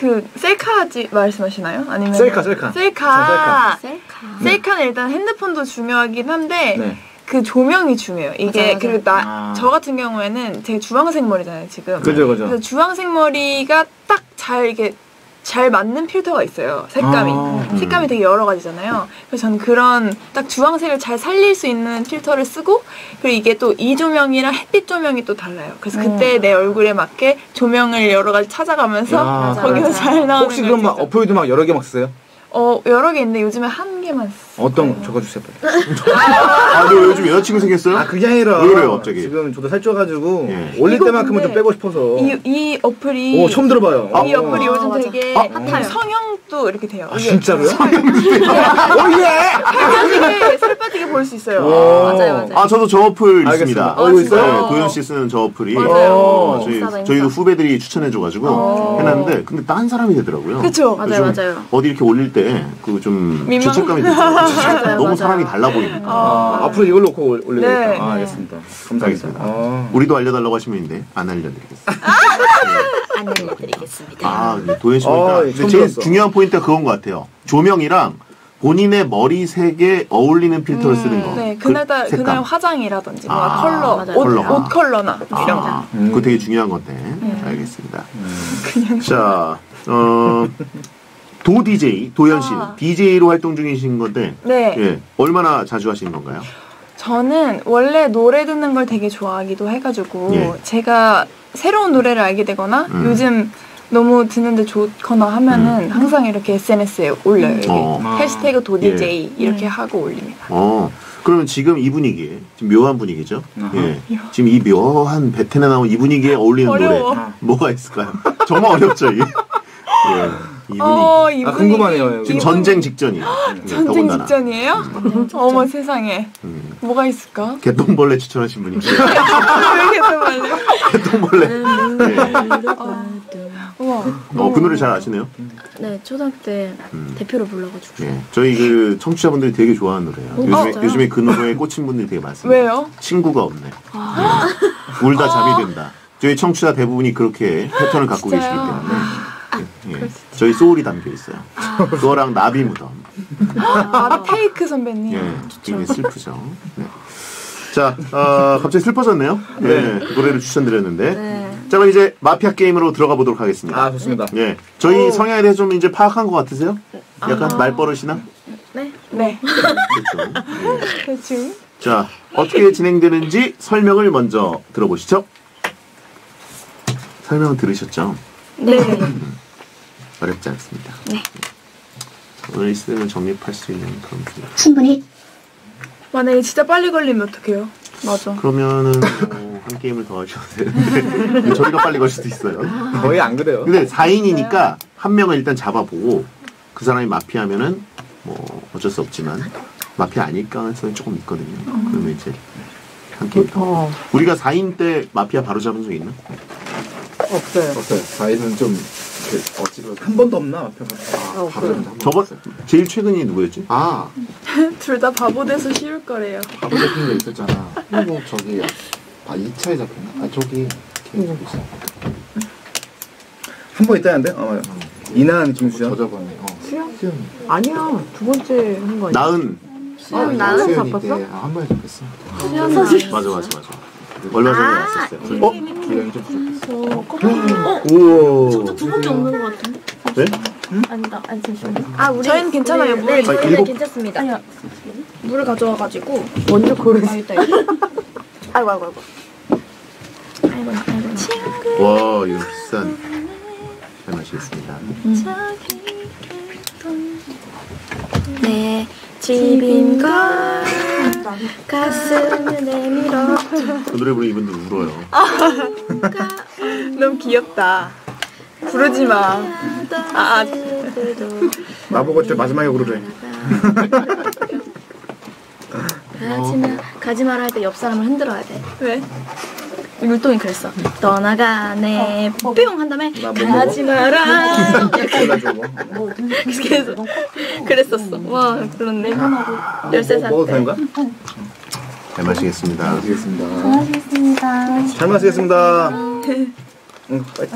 그 셀카지 말씀하시나요? 아니면 셀카, 셀카. 셀카. 셀카. 셀카 는 일단 핸드폰도 중요하긴 한데 네. 그 조명이 중요해요. 이게 맞아, 맞아. 그리고 나 아. 저 같은 경우에는 제가 주황색 머리잖아요 지금. 그죠, 그죠. 그래서 주황색 머리가 딱 잘 이게 잘 맞는 필터가 있어요. 색감이. 아. 색감이 되게 여러 가지잖아요. 그래서 저는 그런 딱 주황색을 잘 살릴 수 있는 필터를 쓰고 그리고 이게 또 이 조명이랑 햇빛 조명이 또 달라요. 그래서 음. 그때 내 얼굴에 맞게 조명을 여러 가지 찾아가면서 거기서 맞아. 잘 나오는 혹시 걸 그럼 막. 어플도 막 여러 개 막 쓰세요? 어 여러 개 있는데 요즘에 한 개만 써요. 어떤 거 적어주세요. 빨리. 아, 너 요즘 여자친구 생겼어요? 아 그게 아니라 왜 그래요, 갑자기? 지금 저도 살쪄가지고 예. 올릴 이거 때만큼은 좀 근데 빼고 싶어서. 이, 이 어플이 오 처음 들어봐요. 이 어플이 아, 요즘 맞아. 되게 아, hot해요. 성형도 이렇게 돼요. 아 이게 진짜로요? 빠지게 살 빠지게 볼 수 있어요. 오. 맞아요, 맞아요. 아, 저도 저 어플 알겠습니다. 있습니다. 어, 이거 있어요? 네, 도연 씨 쓰는 저 어플이. 맞아요. 어, 저희, 인싸다, 인싸. 저희도 후배들이 추천해줘가지고 어. 해놨는데, 근데 딴 사람이 되더라고요. 그쵸? 맞아요, 좀 맞아요. 어디 이렇게 올릴 때, 그 좀, 민망- 죄책감이 들더라고요. 맞아요, 너무 맞아요. 사람이 달라 보이니까. 아, 앞으로 이걸 놓고 올- 올려야겠다. 네. 아, 알겠습니다. 감사합니다. 알겠습니다. 아. 우리도 알려달라고 하시면 있는데, 안 알려드리겠습니다. 안 알려드리겠습니다. 아, 근데 도연 씨 보니까. 아, 예, 근데 처음 제일 들었어. 중요한 포인트가 그건 것 같아요. 조명이랑 본인의 머리 색에 어울리는 필터를 쓰는 거. 네, 그 그날따라 색감. 그날 화장이라든지 뭔가 아, 컬러, 맞아요. 옷, 컬러가. 옷 컬러나 이런 거. 아, 음. 그거 되게 중요한 건데. 알겠습니다. 자, 어, 도 DJ, 도연 씨는 아. DJ로 활동 중이신 건데, 네, 예, 얼마나 자주 하시는 건가요? 저는 원래 노래 듣는 걸 되게 좋아하기도 해가지고 예. 제가 새로운 노래를 알게 되거나 음. 요즘 너무 듣는데 좋거나 하면은 항상 이렇게 SNS에 올려요. 이게. 어. 아. 해시태그 도디제이 이렇게 하고 올립니다. 어, 그러면 지금 이 분위기에, 지금 묘한 분위기죠? 아하. 예. 지금 이 묘한 베텐에 나온 이 분위기에 어울리는 어려워. 노래, 뭐가 있을까요? 정말 어렵죠, 이게? 예, 이 분위기. 어, 이 아, 분위기. 궁금하네요. 지금 이 전쟁 직전이에요. 예, 전쟁 더군다나. 직전이에요? 어머 세상에. 음. 뭐가 있을까? 개똥벌레 추천하신 분이 말래? 개똥벌레. 네. 우와. 어, 그 노래 잘 아시네요? 네, 초등학교 때 음. 대표로 불러가지고. 예. 저희 그 청취자분들이 되게 좋아하는 노래예요. 요즘에, 어, 진짜요? 요즘에 그 노래에 꽂힌 분들이 되게 많습니다. 왜요? 친구가 없네. 네. 울다 잠이 든다. 저희 청취자 대부분이 그렇게 패턴을 갖고 계시기? 때문에 예. 저희 소울이 담겨 있어요. 그거랑 나비 무덤. 아, 테이크 선배님. 예, 되게 슬프죠. 네. 자, 어, 갑자기 슬퍼졌네요. 네. 그 노래를 추천드렸는데. 네. 자, 그럼 이제 마피아 게임으로 들어가 보도록 하겠습니다. 아 좋습니다. 예. 저희 성향에 대해서 좀 이제 파악한 것 같으세요? 약간 말버릇이나? 네. 네. 그렇죠. 예. 대충. 자, 어떻게 진행되는지 설명을 먼저 들어보시죠. 설명 들으셨죠? 네. 어렵지 않습니다. 네. 오늘 있으면 정립할 수 있는 그런 분야. 충분히 만약에 진짜 빨리 걸리면 어떡해요? 맞아. 그러면은 뭐, 한 게임을 더 하셔야 되는데 저희가 빨리 걸 수도 있어요. 거의 안 그래요. 근데 4인이니까 한 명을 일단 잡아보고 그 사람이 마피아면은 뭐 어쩔 수 없지만 마피아 아닐 가능성이 조금 있거든요. 그러면 이제 한 게임 더. 어, 우리가 4인 때 마피아 바로 잡은 적 있나? 없어요. 없어요. 저희는 좀 이렇게 어지러워. 한 번도 없나 앞에가. 아, 바로 좀 한번 저번 없어요. 제일 최근이 누구였지? 아, 둘 다 바보 돼서 쉬울 거래요. 바로 잡힌 거 있었잖아. 그리고 저기 아 2차에 잡혔나? 아 저기 개인 있어. 한 번 있다는데? 어 맞아. 이난 저 김수현. 저번에 어. 수영? 수영. 아니야. 두 번째 한 거 아니야? 나은 아, 나은 잡혔어? 때 아, 한 번에 잡혔어. 맞아 맞아 맞아. 얼마 전에 왔었어요. 어? 분량이 좀 부족했어. 우와. 두 번째 없는 것 같은데? 네? 아니다, 아니 잠시만요. 아, 우리 저희는 괜찮아요. 우리, 물이 네, 저희는 일곱- 괜찮습니다. 아니야. 물을 가져와가지고. 먼저 고르지. 아, 있다. 아이고, 아이고, 아이고. 아이고, 아이고. 와 이거 비싼. 잘 마시겠습니다. 내 집인 걸 가슴에 내밀어 그 노래 부르는 이분들 울어요. 너무 귀엽다. 부르지 마. 아, 아. 나보고 저 마지막에 부르래. 가지 마 가지 마라 할 때 옆 사람을 흔들어야 돼. 왜? 율동이 그랬어. 떠나가네 뿅한 다음에? 가지 마라 골라주고. 그래서 그랬었어. 와 그렇네. 13살 먹어도 때. 되는 거야? 잘 마시겠습니다. 알겠습니다. 잘 마시겠습니다. 응, 빨리.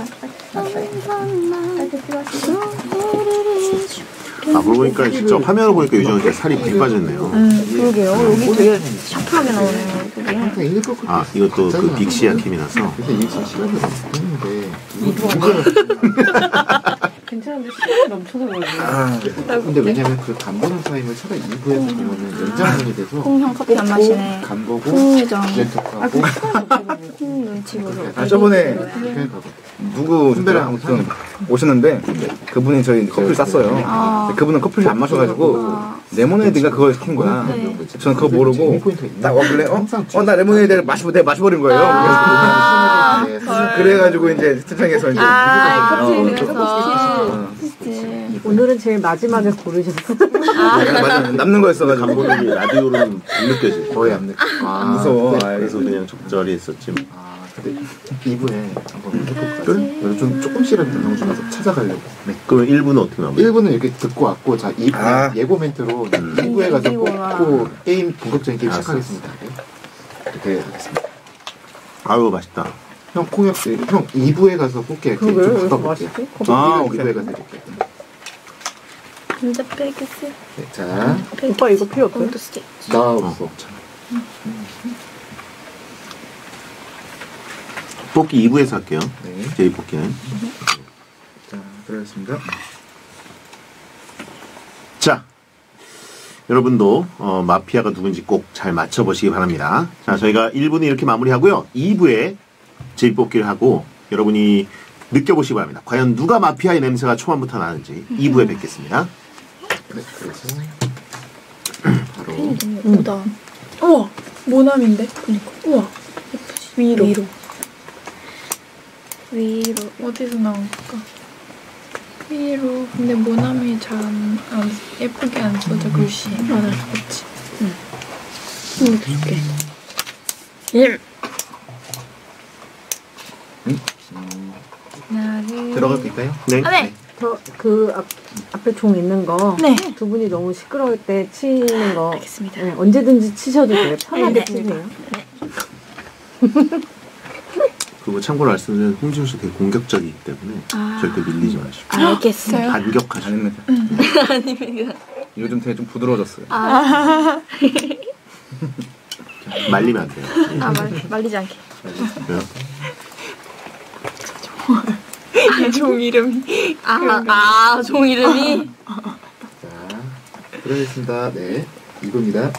아 그러고 보니까 진짜 화면을 보니까 유정은 진짜 살이 많이 빠졌네요. 그러게요. 여기 되게 샤프하게 나오네요. 그게. 아 이것도 그 빅시아 캠이라서. 괜찮은데 시간이 넘쳐서 그러지. 아, 근데 왜냐면 그 간보는 타임을 차라리 2부에서 보면은 연장선이 돼서 콩형 커피 안 마시네. 간 보고 콩유정. 렌터하고 콩 눈치 보고. 아 저번에 누구 선배랑 아무튼 오셨는데 그분이 저희 커피를 쌌어요. 근데 그분은 커피를 안 마셔가지고 레모네이드인가 그걸 시킨 거야. 저는 그거 모르고 딱 와길래 어? 어 나 레모네이드를 마시고 내가 마셔버린 거예요. 아, 그래서 그래가지고 이제 세상에서 이제 아, 어, 그래서. 오늘은 제일 마지막에 고르셨어. 맞아 남는 거였어가지고 게 라디오로는 못 느껴져. 거의 안 돼. 아, 무서워. 네. 아, 그래서 그냥 적절히 했었지만. 아, 근데 2부에 한번 해볼까요? 그래? 좀 조금씩이라도 너무 좀 가서 찾아가려고. 네. 그럼 1부는 어떻게 나와요? 1부는 이렇게 듣고 왔고, 자, 2부, 아. 예고 멘트로 2부에 가서 뽑고 게임, 본격적인 게임. 시작하겠습니다. 네. 이렇게 하겠습니다. 아유 맛있다. 형, 콩엽 씨, 형 2부에 가서 뽑게. 좀 바꿔볼게요. 아, 2부에 오케이. 가서 이렇게. 진짜 페이크스. 네, 자, 오빠 이거 필요 없어요? 나 없어. 뽑기 2부에서 할게요. 네. 제이 뽑기는. 자 들어가겠습니다. 자, 여러분도 어, 마피아가 누군지 꼭 잘 맞춰보시기 바랍니다. 자, 저희가 1부는 이렇게 마무리하고요. 2부에 제일 뽑기를 하고 여러분이 느껴보시기 바랍니다. 과연 누가 마피아의 냄새가 초반부터 나는지 2부에 뵙겠습니다. 네, 그래서 바로 오다. 우와, 모남인데? 그니까. 우와. 위로. 위로. 위로. 어디서 나온 걸까? 위로. 근데 모남이 잘 안, 안- 예쁘게 안 써져, 글씨. 맞아. 그치. 일. 들어가도 될까요? 네. 아, 네. 저 그 앞, 앞에 종 있는 거. 네. 두 분이 너무 시끄러울 때 치는 거. 알겠습니다. 네, 언제든지 치셔도 돼요. 편하게 네. 치세요. 그리고 참고로 말씀드리면 홍진호 씨 되게 공격적이기 때문에 절대 밀리지 마시고 알겠습니다. 반격하시고 아닙니다. 아닙니다. 요즘 되게 좀 부드러워졌어요. 말리면 안 돼요. 아, 말, 말리지 않게. 왜요? 종 이름이. 아, 아, 종 이름이. 자, 들어가겠습니다. 네, 이겁니다.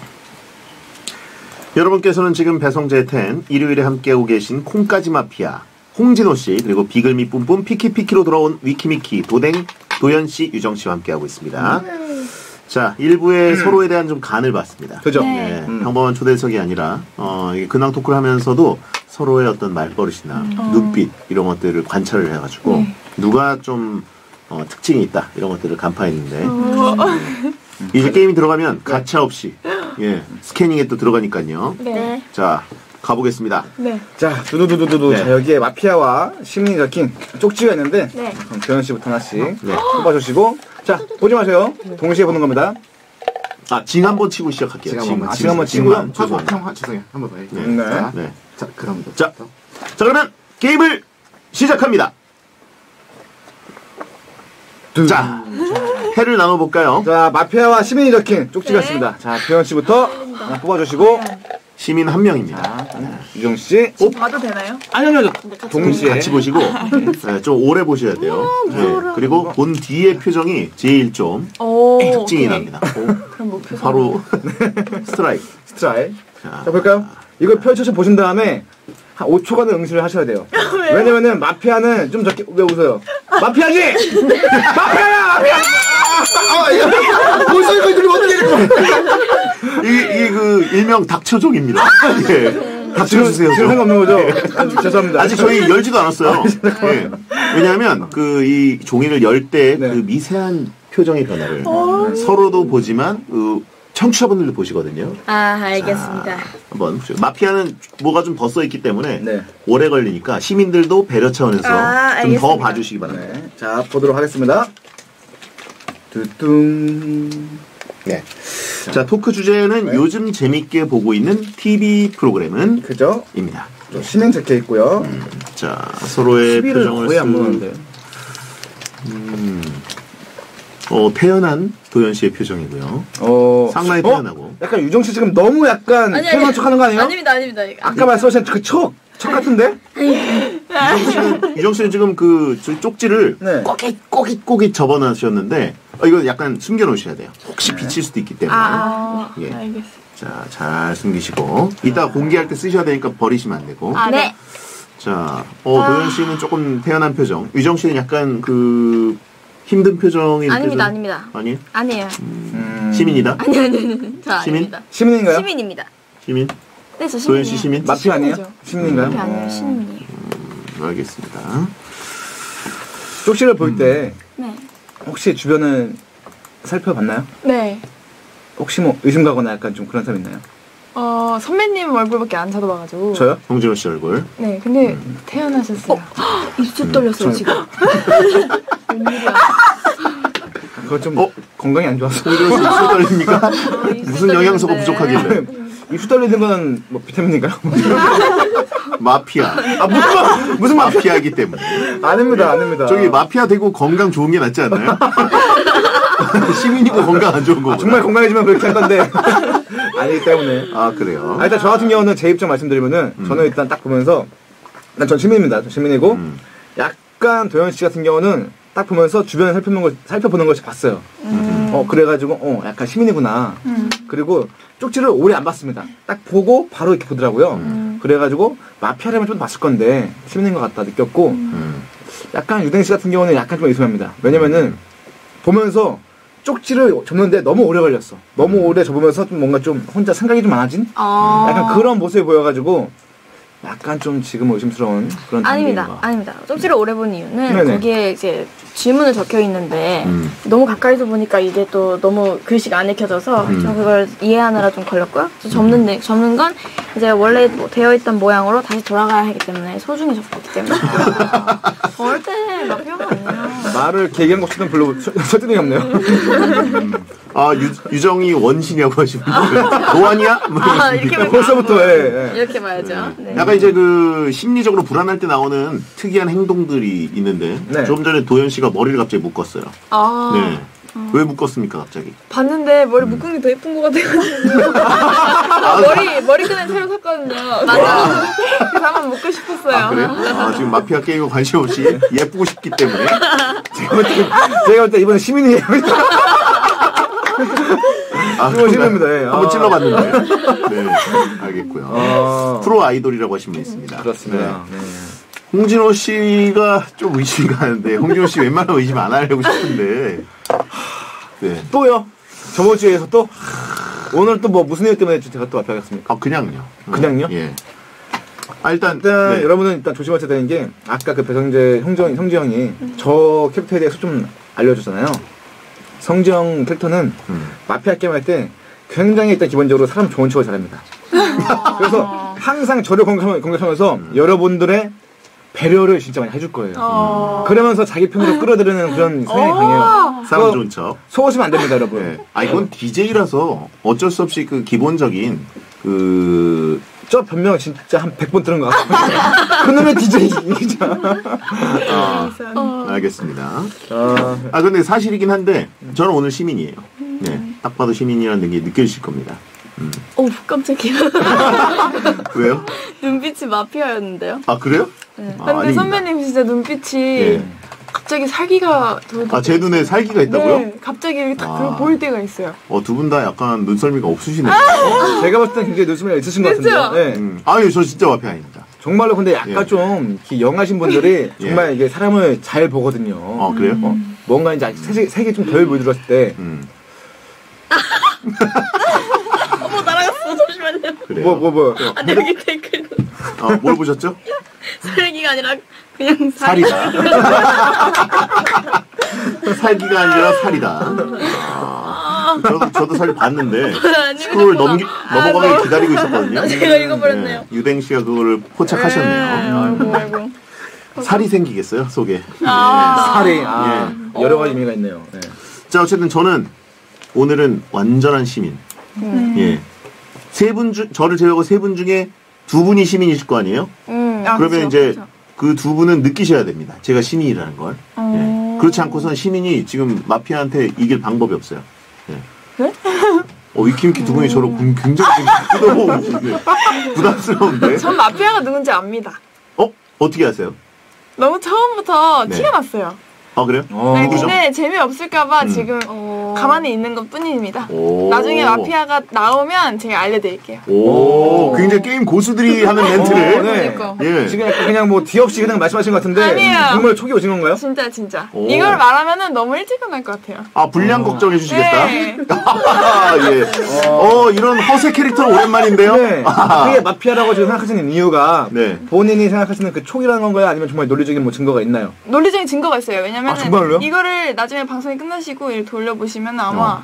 여러분께서는 지금 배성재 텐 일요일에 함께하고 계신 콩까지 마피아 홍진호 씨 그리고 비글미 뿜뿜 피키피키로 돌아온 위키미키 도댕 도현 씨 유정 씨와 함께하고 있습니다. 자, 일부에 서로에 대한 좀 간을 봤습니다. 그죠? 네, 음. 평범한 초대석이 아니라 어, 이게 근황 토크를 하면서도 서로의 어떤 말버릇이나 눈빛 이런 것들을 관찰을 해가지고 누가 좀 어, 특징이 있다 이런 것들을 간파했는데 음. 이제 게임이 들어가면 가차 없이 예 스캐닝에 또 들어가니까요. 네. 자 가보겠습니다. 네. 자, 두두두두두. 네. 자, 여기에 마피아와 시민이 적힌 쪽지가 있는데, 네. 그럼 도현 씨부터 하나씩 네. 뽑아주시고, 자, 보지 마세요. 동시에 보는 겁니다. 아징 한번 치고 시작할게요. 지금 징. 한번 아, 징 한번 치고요? 죄송해요. 한번 더 할게요. 네. 자, 네. 자, 그럼 자, 자 그러면 게임을 시작합니다. 자 해를 나눠볼까요? 자, 마피아와 시민이 적힌 쪽지가 있습니다. 자, 도현 씨부터 하나 뽑아주시고, 시민 한 명입니다. 자, 유정 씨. 좀 봐도 되나요? 아니요, 아니요. 동시에. 같이 보시고 네, 좀 오래 보셔야 돼요. 네, 그리고 본 뒤의 표정이 제일 좀 오. 특징이 오케이. 납니다. 그럼 목표 바로 스트라이크. 스트라이. 자, 자, 볼까요? 이걸 펼쳐서 보신 다음에 한 5초간은 응시를 하셔야 돼요. 왜냐면은 마피아는 좀 적게 왜 웃어요? 마피아지! 마피아야! 마피아! 아, 야, 벌써 이거 이거 어떻게 이렇게. 이게, 그 일명 닥쳐종입니다. 예. 닥쳐주세요. 지금 좀. 상관없는 거죠? 아, 죄송합니다. 아직 저희 열지도 않았어요. 예. 왜냐하면 그 이 종이를 열 때그 네. 미세한 표정의 변화를 서로도 보지만 그 청취자분들도 보시거든요. 아, 알겠습니다. 자, 한번 보죠. 마피아는 뭐가 좀 더 써 있기 때문에 네. 오래 걸리니까 시민들도 배려 차원에서 아, 좀더 알겠습니다. 봐주시기 바랍니다. 네. 자, 보도록 하겠습니다. 뚜뚱. 네. 자 토크 주제는 네. 요즘 재밌게 보고 있는 TV 프로그램은 그죠? 입니다. 좀 시민 적혀 있고요. 자 서로의 11을 표정을 거의 안 쓰- 보는데. 어, 태연한 도현 씨의 표정이고요. 어. 상당히 어? 태연하고. 약간 유정 씨 지금 너무 약간 아니, 태연한 척 하는 거 아니에요? 아닙니다, 아닙니다. 아까 말씀하신 그 척! 척 같은데? 유정 씨는, 유정 씨는 지금 그 쪽지를 네. 꼬깃 꼬깃 꼬깃 접어놓으셨는데 어, 이거 약간 숨겨놓으셔야 돼요. 혹시 비칠 수도 있기 때문에. 아, 예. 알겠어. 자, 잘 숨기시고 이따 공개할 때 쓰셔야 되니까 버리시면 안 되고. 아, 네. 자, 어, 도현 씨는 조금 태연한 표정. 유정 씨는 약간 그 힘든 표정이 아닙니다, 아닙니다. 아니? 아니에요. 음. 시민이다. 아니, 아니, 아니. 저 시민? 아닙니다. 시민인가요? 시민입니다. 시민. 네, 저 도현 시민이에요. 씨 시민. 마피아 아니에요? 시민인가요? 마피아 아니에요, 어. 시민이에요. 알겠습니다. 쪽지를 볼 때 네. 혹시 주변을 살펴봤나요? 네. 혹시 뭐 의심 가거나 약간 좀 그런 사람 있나요? 어, 선배님 얼굴밖에 안 찾아봐가지고. 저요? 홍진호 씨 얼굴. 네, 근데 태어나셨어요. 입술 떨렸어요, 지금. 그건 좀 어? 건강이 안 좋아서 홍진호 씨 입술 떨립니까? 무슨 영양소가. 부족하길래? 입술 떨리는 거는 뭐 비타민인가요? 마피아. 아 무슨 무슨 마피아이기 때문에. 아닙니다 아닙니다 저기 마피아 되고 건강 좋은 게 낫지 않나요? 시민이고 건강 안 좋은 거고. 아, 정말 건강해지면 그렇게 할 건데. 아니기 때문에. 아 그래요. 아, 일단 저 같은 경우는 제 입장 말씀드리면은 저는 일단 딱 보면서 일단 전 시민입니다. 전 시민이고 음. 약간 도현 씨 같은 경우는 딱 보면서 주변을 살펴보는 걸 살펴보는 것을 봤어요. 어 그래가지고 어 약간 시민이구나. 그리고 쪽지를 오래 안 봤습니다. 딱 보고 바로 이렇게 보더라고요. 그래가지고 마피아라면 좀 봤을 건데 시민인 것 같다 느꼈고 음. 약간 유댕 씨 같은 경우는 약간 좀 의심합니다. 왜냐면은 보면서 쪽지를 접는데 너무 오래 걸렸어. 너무 오래 접으면서 좀 뭔가 좀 혼자 생각이 좀 많아진? 아. 약간 그런 모습이 보여가지고 약간 좀 지금 의심스러운 그런 아닙니다. 단계인가. 아닙니다. 쪽지를 오래 본 이유는 네네. 거기에 이제 질문을 적혀 있는데 음. 너무 가까이서 보니까 이게 또 너무 글씨가 안 읽혀져서 음. 저 그걸 이해하느라 좀 걸렸고요. 그래서 접는 데 접는 건 이제 원래 뭐 되어 있던 모양으로 다시 돌아가야 하기 때문에 소중히 접혔기 때문에 절대 아니에요. 말을 개기한 것처럼 별로 설득이 없네요. 아 유, 유정이 원시냐고 하시는 분들 노안이야? 뭐 아, 이렇게. 벌써부터 예, 예. 이렇게 봐야죠. 네. 약간 이제 그 심리적으로 불안할 때 나오는 특이한 행동들이 있는데 네. 좀 전에 도현 씨가 머리를 갑자기 묶었어요. 아 네. 왜 묶었습니까 갑자기? 봤는데 머리 묶은 게 더 예쁜 것 같아가지고 아, 머리 머리끈을 새로 샀거든요. 맞아. 그래서 한번 묶고 싶었어요. 아 그래요? 아 지금 마피아 게임에 관심 없이 예쁘고 싶기 때문에 제가 볼 때, 제가 볼때 이번에 시민이에요. 아, 싫습니다. 예. 한번 아. 찔러봤는데. 네, 알겠고요. 아, 프로 아이돌이라고 하시면 분 있습니다. 그렇습니다. 네. 네. 홍진호 씨가 좀 의심이 가는데 홍진호 씨 웬만하면 의심 안 하려고 싶은데. 네. 또요? 저번 주에서 또? 오늘 또 뭐 무슨 일 때문에 제가 또 앞에가겠습니까? 아 그냥요. 그냥요? 예. 아 일단 일단 네. 여러분은 일단 조심하셔야 되는 게 아까 그 배성재 형정 형지 형이 저 캐릭터에 대해서 좀 알려줬잖아요. 성지영 캐릭터는 음. 마피아 게임 할 때 굉장히 일단 기본적으로 사람 좋은 척을 잘합니다. 그래서 항상 저를 공격하면- 공격하면서 여러분들의 배려를 진짜 많이 해줄 거예요. 어. 그러면서 자기 편으로 끌어들이는 그런 성향이 강해요. 사람 그거 좋은 척. 속으시면 안 됩니다, 여러분. 네. 아 이건 DJ라서 어쩔 수 없이 그 기본적인 그 저 변명 진짜 한 100번 들은 것 같아요. 그놈의 DJ 진짜. 아, 알겠습니다. 아, 아 근데 사실이긴 한데 저는 오늘 시민이에요. 네, 딱 봐도 시민이라는 게 느껴지실 겁니다. 오 깜짝이야. 왜요? 눈빛이 마피아였는데요. 아 그래요? 네. 아, 근데 아닙니다. 선배님 진짜 눈빛이 예. 갑자기 살기가 돋아. 아제 눈에 살기가 있다고요? 네, 갑자기 이렇게 딱 아. 보일 때가 있어요. 어두 분 다 약간 눈썰미가 없으시네요. 제가 봤을 땐 굉장히 눈썹이 있으신 것? 같은데. 네. 음. 아유 저 진짜 마피 아닙니다. 정말로 근데 약간 예. 좀 영하신 분들이 정말 이게 사람을 잘 보거든요. 어 그래요? 어? 뭔가 이제 색이 좀 덜 물들었을 때, 음 어머 날아갔어. 잠시만요. 그래요. 뭐, 뭐, 뭐. 아, 내 여기 댓글 아, 뭘 보셨죠? 살기가 아니라 그냥 살이. 살이다. 살기가 아니라 살이다. 아, 저도 저도 사실 봤는데 스크롤 넘기 넘어가길 기다리고 있었거든요. 아, 제가 읽어버렸네요. 네, 유댕 씨가 그거를 포착하셨네요. 아이고 아이고. 살이 생기겠어요 속에. 살이, 아, 예. 여러 가지 의미가 있네요. 네. 자 어쨌든 저는 오늘은 완전한 시민. 음. 예. 세 분 중 저를 제외하고 세 분 중에 두 분이 시민이실 거 아니에요? 음. 아, 그러면 그쵸, 이제 그쵸. 그두 분은 느끼셔야 됩니다. 제가 시민이라는 걸. 예. 그렇지 않고선 시민이 지금 마피아한테 이길 방법이 없어요. 예. 어, 위키위키 두 분이 저를 공- 굉장히 부러워하시네. 부담스러운데. 전 마피아가 누군지 압니다. 어? 어떻게 아세요? 너무 처음부터 네. 티가 났어요. 아, 그래요? 어, 네? 근데 재미없을까봐 음. 지금 가만히 있는 것 뿐입니다. 오. 나중에 마피아가 나오면 제가 알려드릴게요. 오, 굉장히 게임 고수들이 하는 멘트를. 어, 네. 그러니까. 예. 지금 약간 그냥 뭐뒤 없이 그냥 말씀하신 것 같은데. 아니에요. 정말 촉이 오신 건가요? 진짜 진짜. 오. 이걸 말하면은 너무 일찍 끝날 것 같아요. 아, 분량 걱정해 주시겠다. 네. 아, 예. 어, 이런 허세 캐릭터 오랜만인데요? 네. 아, 그게 마피아라고 지금 생각하시는 이유가 네. 본인이 생각하시는 그 촉이라는 건가요? 아니면 정말 논리적인 뭐 증거가 있나요? 논리적인 증거가 있어요. 왜냐면 아, 정말로요? 이거를 나중에 방송이 끝나시고 돌려보시면 아마 어.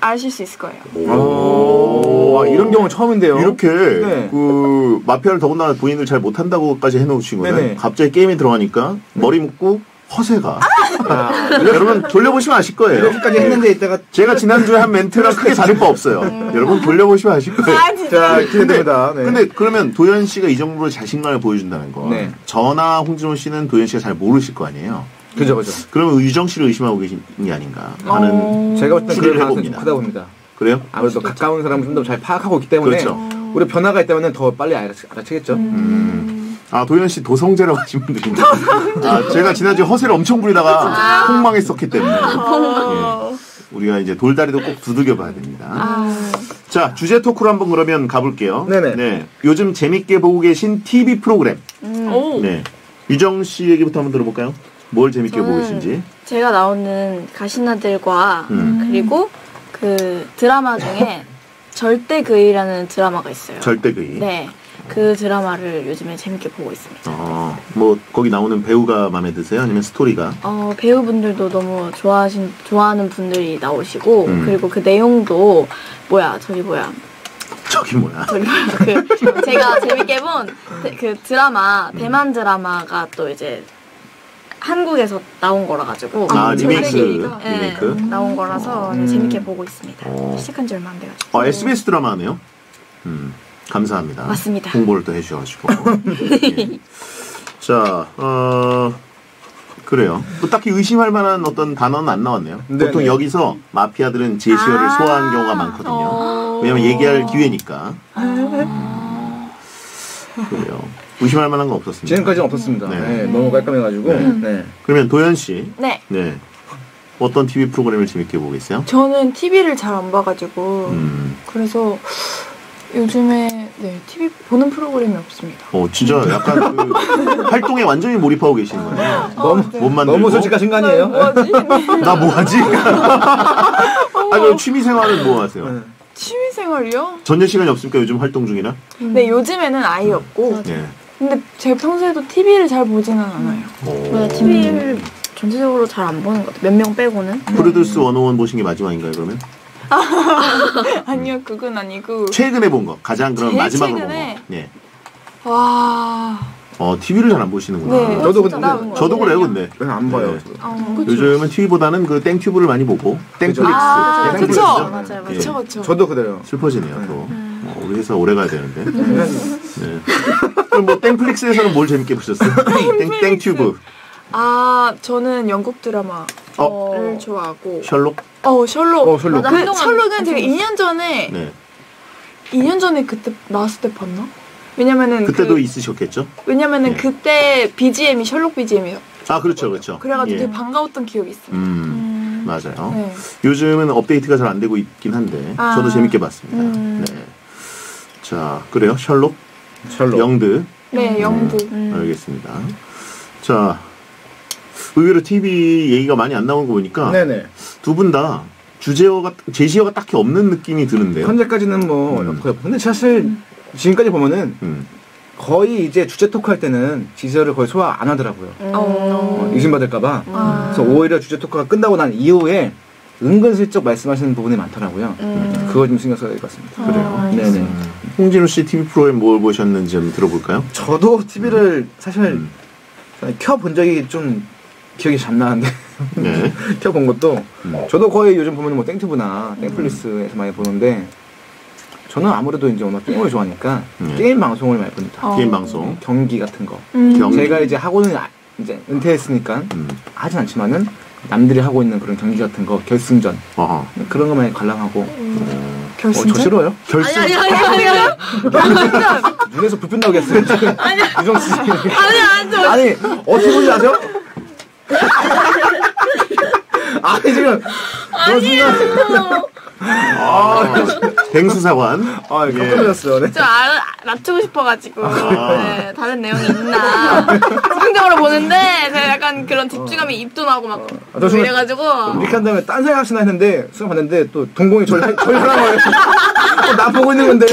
아실 수 있을 거예요. 오, 아, 이런 경우는 처음인데요. 이렇게 네. 그 마피아를 더군다나 본인을 잘 못한다고까지 해놓으신 거는 네네. 갑자기 게임에 들어가니까 머리 묶고 허세가 아, 여러분 돌려보시면 아실 거예요. 이렇게까지 했는데 이따가 제가 지난주에 한 멘트랑 크게 다를 바 없어요. 여러분 돌려보시면 아실 거예요. 아 진짜. 자 기대됩니다. 네. 근데 그러면 도현 씨가 이 정도로 자신감을 보여준다는 건 네. 저나 홍진호 씨는 도현 씨가 잘 모르실 거 아니에요. 그죠 그죠. 그러면 유정 씨를 의심하고 계신 게 아닌가 하는 제가 볼 때는 추리를 그럴 가능성이 해봅니다. 좀 크다고 봅니다. 그래요? 아무래도 가까운 사람을 좀 더 잘 파악하고 있기 때문에 그렇죠. 우리 변화가 있다면 더 빨리 알아, 알아채겠죠. 음. 아 도현 씨 도성재라고 하신 분들인데 아, 제가 지난주에 허세를 엄청 부리다가 폭망했었기 때문에 예. 우리가 이제 돌다리도 꼭 두들겨 봐야 됩니다. 자 주제 토크로 한번 그러면 가볼게요. 네네. 네. 요즘 재밌게 보고 계신 TV 프로그램. 오. 네. 유정 씨 얘기부터 한번 들어볼까요? 뭘 재밌게 보고 계신지. 제가 나오는 가시나들과 음. 그리고 그 드라마 중에 절대 그이라는 드라마가 있어요. 절대 그이. 네. 그 드라마를 요즘에 재밌게 보고 있습니다. 어, 뭐 거기 나오는 배우가 마음에 드세요? 아니면 스토리가? 어, 배우분들도 너무 좋아하신 좋아하는 분들이 나오시고 음. 그리고 그 내용도 뭐야 저기 뭐야 저기 뭐야? 저기 뭐야 그 제가 재밌게 본 그 드라마 대만 드라마가 또 이제 한국에서 나온 거라 가지고 아 리메이크 전세계가. 네, 리메이크. 나온 거라서 네, 음. 재밌게 보고 있습니다. 어. 시작한 지 얼마 안 돼가지고 아 SBS 드라마네요. 음 감사합니다. 맞습니다. 홍보를 또 해주셔가지고. 예. 자, 어 그래요. 뭐 딱히 의심할 만한 어떤 단어는 안 나왔네요. 네네. 보통 여기서 마피아들은 제시어를 아. 소화하는 경우가 많거든요. 왜냐면 얘기할 기회니까. 그래요. 의심할 만한 건 없었습니다. 지금까지는 없었습니다. 네. 네, 너무 깔끔해가지고. 네. 네. 그러면 도현 씨, 네. 네 어떤 TV 프로그램을 재밌게 보고 계세요? 저는 TV를 잘 안 봐가지고 음, 그래서 요즘에 네 TV 보는 프로그램이 없습니다. 어 진짜 약간 그 활동에 완전히 몰입하고 계시는 거예요. 너무, 못 만들고. 너무 솔직하신 거 아니에요? 뭐하지? 나 뭐하지? 아, 그럼 취미 생활은 뭐 하세요? 네. 취미 생활이요? 전혀 시간이 없으니까 요즘 활동 중이나? 네 요즘에는 아예 없고 예. 근데 제가 평소에도 TV를 잘 보지는 않아요. 오. 맞아 TV를 전체적으로 잘 안 보는 것 같아요. 몇 명 빼고는. 프로듀스 101 보신 게 마지막인가요, 그러면? 아니요 그건 아니고 최근에 본 거. 가장 그럼 마지막으로 최근에? 본 거. 예. 와 어, TV를 잘 안 보시는구나. 네. 저도 근데- 거 저도 그래요. 근데. 네, 안 봐요. 네. 저도. 어, 요즘은 TV보다는 그 땡튜브를 많이 보고, 땡플릭스. 아, 예, 그쵸. 땡플릭스죠? 맞아요, 맞아요. 예. 그쵸 그쵸. 저도 그래요. 슬퍼지네요, 또. 어, 우리 회사 오래 가야 되는데. 그냥 네. 그럼 뭐 땡플릭스에서는 뭘 재밌게 보셨어요? 땡, 땡튜브. 아 저는 영국 드라마를 어, 좋아하고 셜록? 어 셜록. 어, 셜록. 맞아, 그 한동안 셜록은 제가 한동안 2년 전에 네. 2년 전에 그때 나왔을 때 봤나? 왜냐면은 그때도 그, 있으셨겠죠? 왜냐면은 네. 그때 BGM이 셜록 BGM이요. 아, 그렇죠, 그렇죠. 그래가지고 예. 되게 반가웠던 기억이 있어요. 음, 맞아요. 네. 요즘은 업데이트가 잘 안 되고 있긴 한데 아. 저도 재밌게 봤습니다. 음. 네. 자 그래요 셜록 셜록. 영드 네, 영드. 음. 알겠습니다. 자 의외로 TV 얘기가 많이 안 나온 거 보니까 네네. 두 분 다 주제어가 제시어가 딱히 없는 느낌이 드는데요. 현재까지는 뭐, 음. 거의 없- 근데 사실 지금까지 보면은 음. 거의 이제 주제 토크 할 때는 지저를 거의 소화 안 하더라고요. 음. 어, 의심받을까봐. 아. 그래서 오히려 주제 토크가 끝나고 난 이후에 은근슬쩍 말씀하시는 부분이 많더라고요. 음. 그거 좀 신경 써야 될 것 같습니다. 그래요. 네네. 음. 홍진우 씨 TV 프로그램 뭘 보셨는지 좀 들어볼까요? 저도 TV를 사실 음. 켜본 적이 좀 기억이 잘안 나는데 네. 켜본 것도 음. 저도 거의 요즘 보면 뭐 땡튜브나 땡플리스에서 많이 보는데 저는 아무래도 이제 워낙 게임을 좋아하니까 네. 게임 방송을 많이 봅니다. 어. 게임 방송. 경기 같은 거. 음. 경기. 제가 이제 하고는 아- 이제 은퇴했으니까 음. 하진 않지만은 남들이 하고 있는 그런 경기 같은 거 결승전 어허. 그런 것만 관람하고 음. 어, 저 결승전? 싫어요. 결승. 아니 아니 아니 아니. 눈에서 불빛 나오겠어요. 지금. 유정 씨. 아니 아니 저 아니 어떻게 보지 아죠? 아니 지금 저 순간 아, 뱅수사관. 아 예. 깜짝 놀랐어요. 네. 좀 알, 맞추고 싶어가지고 아. 네, 다른 내용이 있나 집중적으로 보는데 제가 약간 그런 집중감이 입도 나고 막 아, 저 이래가지고 이렇게 한 다음에 딴 생각 하시나 했는데 순간 봤는데 또 동공이 절 절하는 거예요. 어, 나 보고 있는 건데.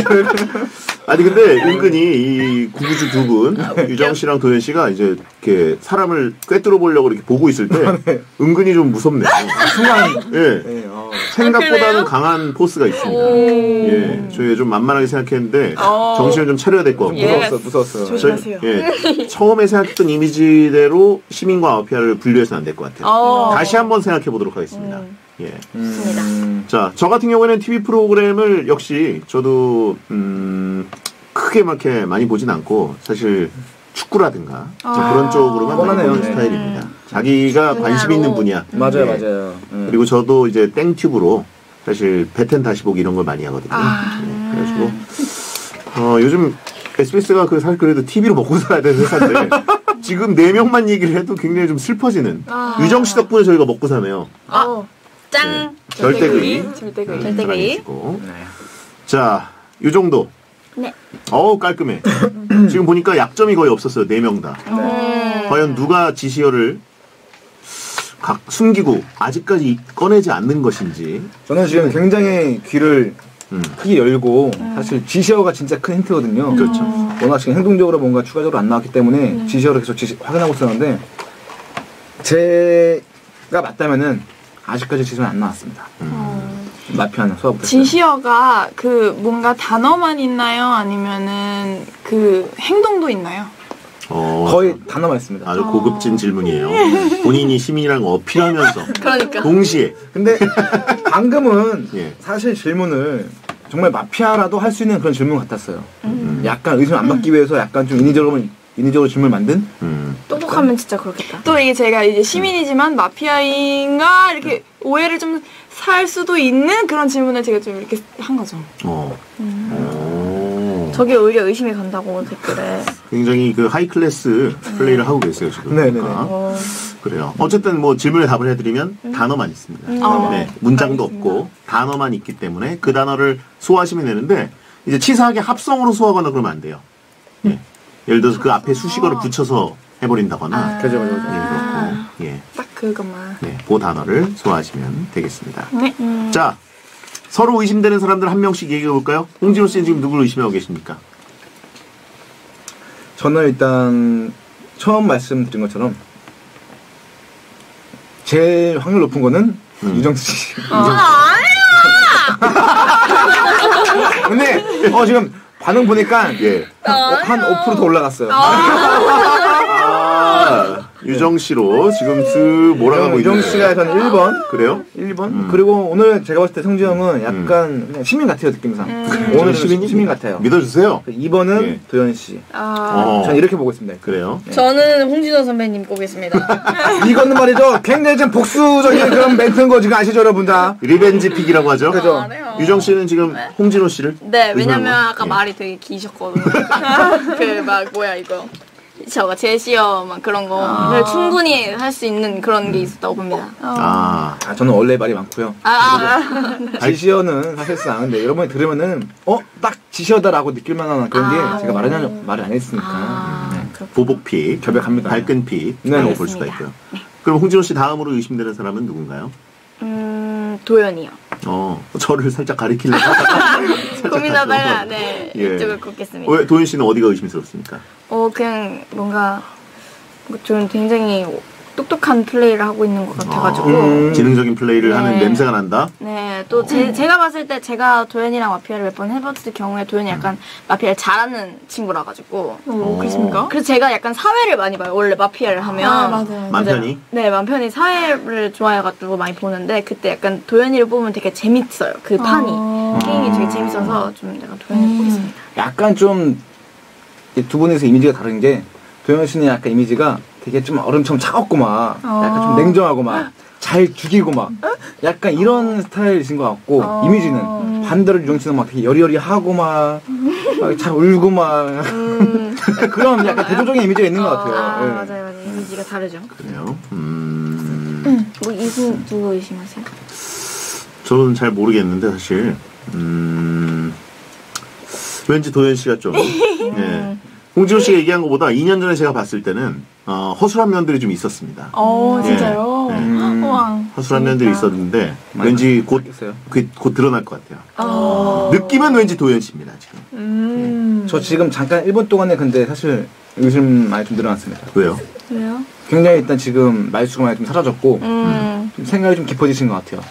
아니 근데 은근히 이 구구주 두 분, 유정 씨랑 도현 씨가 이제 이렇게 사람을 꿰뚫어 보려고 이렇게 보고 있을 때 은근히 좀 무섭네요. 순간 예. 네, 어. 생각보다는 그래요? 강한 포스가 있습니다. 예. 저희 좀 만만하게 생각했는데 어. 정신을 좀 차려야 될 것 같고. 예. 무서웠어 무서웠어요. 조심- 저희, 조심하세요. 예. 처음에 생각했던 이미지대로 시민과 마피아를 분류해서는 안 될 것 같아요. 어. 다시 한번 생각해 보도록 하겠습니다. 예. 음, 자, 저 같은 경우에는 TV 프로그램을 역시 저도 음, 크게 막 이렇게 많이 보진 않고 사실 축구라든가 좀 아. 그런 쪽으로만 많이. 보는 네. 스타일입니다. 자기가 관심 있는 분야. 맞아요 예. 맞아요. 음. 그리고 저도 이제 땡튜브로 사실 배텐 다시 보기 이런 걸 많이 하거든요. 아. 예, 그래가지고 어, 요즘 SBS가 그 사실 그래도 TV로 먹고 살아야 되는 회사인데 지금 네 명만 얘기를 해도 굉장히 좀 슬퍼지는. 아. 유정 씨 덕분에 저희가 먹고 사네요. 어. 짱 절대 그이. 절대 그이. 절대 그이. 사랑해주시고. 네. 자, 요 정도. 네. 어우, 깔끔해. 지금 보니까 약점이 거의 없었어요. 네 명 다. 음. 과연 누가 지시어를 각 숨기고 아직까지 꺼내지 않는 것인지. 저는 지금 굉장히 귀를 음. 크게 열고 사실 지시어가 진짜 큰 힌트거든요. 그렇죠. 워낙 지금 행동적으로 뭔가 추가적으로 안 나왔기 때문에 지시어를 계속 지시, 확인하고 있었는데 제가 맞다면은 아직까지 지시는 안 나왔습니다. 마피아는 소화 못했어요. 지시어가 그 뭔가 단어만 있나요? 아니면은 그 행동도 있나요? 어, 거의 단어만 있습니다. 아주 고급진 질문이에요. 본인이 시민이라는 거 어필하면서 그러니까. 동시에 근데 방금은 예. 사실 질문을 정말 마피아라도 할 수 있는 그런 질문 같았어요. 음. 약간 의심 안 받기 위해서 약간 좀 인위적으로 인위적으로 질문 을 만든 음. 똑똑하면 진짜 그렇겠다. 또 이게 제가 이제 시민이지만 마피아인가 이렇게 오해를 좀 살 수도 있는 그런 질문을 제가 좀 이렇게 한 거죠. 어. 오. 저게 오히려 의심이 간다고 댓글에. 굉장히 그 high class 플레이를 하고 계세요 지금. 네네네. 그러니까. 어. 그래요. 어쨌든 뭐 질문에 답을 해드리면 단어만 있습니다. 어. 네, 문장도 알겠습니다. 없고 단어만 있기 때문에 그 단어를 소화하시면 되는데 이제 치사하게 합성으로 소화하거나 그러면 안 돼요. 예. 예를 들어서 그 앞에 수식어를 붙여서 해버린다거나 그죠, 그죠, 그죠. 예, 그렇고 예, 딱 그것만. 네, 그 단어를 소화하시면 되겠습니다. 네. 자, 서로 의심되는 사람들 한 명씩 얘기해 볼까요? 홍진호 씨는 지금 누구를 의심하고 계십니까? 저는 일단 처음 말씀드린 것처럼 제일 확률 높은 거는 음. 유정수 씨. 근데 어 지금 반응 보니까 예. 한 5%더 올라갔어요. 아, 유정 씨로 지금 쓱 몰아가고 있는. 유정 씨가 저는 1번. 그래요? 1번. 그리고 오늘 제가 봤을 때 성재 형은 약간 그냥 시민 같아요, 느낌상. 오늘은 시민, 시민 같아요. 믿어주세요. 2번은 예. 도연 씨. 어, 저는 이렇게 보고 있습니다. 그래요. 저는 홍진호 선배님 꼽겠습니다. 이거는 말이죠. 굉장히 좀 복수적인 그런 멘트인 거 지금 아시죠, 여러분 다? revenge pick이라고 하죠. 그죠? 알아요. 유정 씨는 지금 홍진호 씨를 네, 왜냐면 아까 거. 말이 되게 기셨거든요. 그 막 뭐야 이거. 저거 제시어 막 그런 거를 충분히 할 수 있는 그런 게 있었다고 봅니다. 아, 아, 저는 원래 말이 많고요. 아, 아, 지시어는 사실상 근데 여러분이 들으면은 어딱 지시어다라고 느낄 만한 그런 게 아. 제가 말을 말을 안 했으니까 아, 네. 그렇구나. 보복 픽, 결백합니다. 발끈 네, 볼 수가. 있고요. 그럼 홍진호 씨 다음으로 의심되는 사람은 누군가요? 음, 도연이요. 어, 저를 살짝 가리키려고 고민하다가. 네 예. 이쪽을 꼽겠습니다. 왜 도현 씨는 어디가 의심스럽습니까? 어 그냥 뭔가 저는 굉장히 똑똑한 플레이를 하고 있는 것 같아가지고 음. 지능적인 플레이를 네. 하는 냄새가 난다. 네, 또 제, 제가 봤을 때 제가 도현이랑 마피아를 몇 번 해봤을 경우에 도현이 약간 마피아를 잘하는 친구라 가지고 오, 그렇습니까? 그래서 제가 약간 사회를 많이 봐요. 원래 마피아를 하면 아, 맞아요. 맘 편히. 네, 맘 편히 사회를 좋아해가지고 많이 보는데 그때 약간 도현이를 보면 되게 재밌어요. 그 판이 아. 게임이 되게 재밌어서 좀 약간 도현이를 보겠습니다. 약간 좀 두 분에서 이미지가 다른 게 도현 씨는 약간 이미지가 되게 좀 얼음처럼 차갑고 막 약간 좀 냉정하고 막 잘 죽이고 막 약간 이런 스타일이신 것 같고 이미지는 반대로 유정 씨는 막 되게 여리여리하고 막 잘 울고 막 그런 약간 대조적인 이미지가 있는 것 같아요. 아, 예. 맞아요, 맞아요. 이미지가 다르죠. 그래요. 음, 뭐 이승 누구 의심하세요? 저는 잘 모르겠는데 사실. 음, 왠지 도현 씨가 좀. 예. 홍진호 씨가 얘기한 것보다 2년 전에 제가 봤을 때는 어, 허술한 면들이 좀 있었습니다. 어, 예. 진짜요? 예. 음. 우와. 허술한 면들이 있었는데 왠지 곧. 그, 곧 드러날 것 같아요. 어. 느낌은 왠지 도현 씨입니다 지금. 음. 저 지금 잠깐 1분 동안에 근데 사실 의심 많이 좀 늘어났습니다. 왜요? 왜요? 굉장히 일단 지금 말수가 많이 좀 사라졌고 음, 좀 생각이 좀 깊어지신 것 같아요.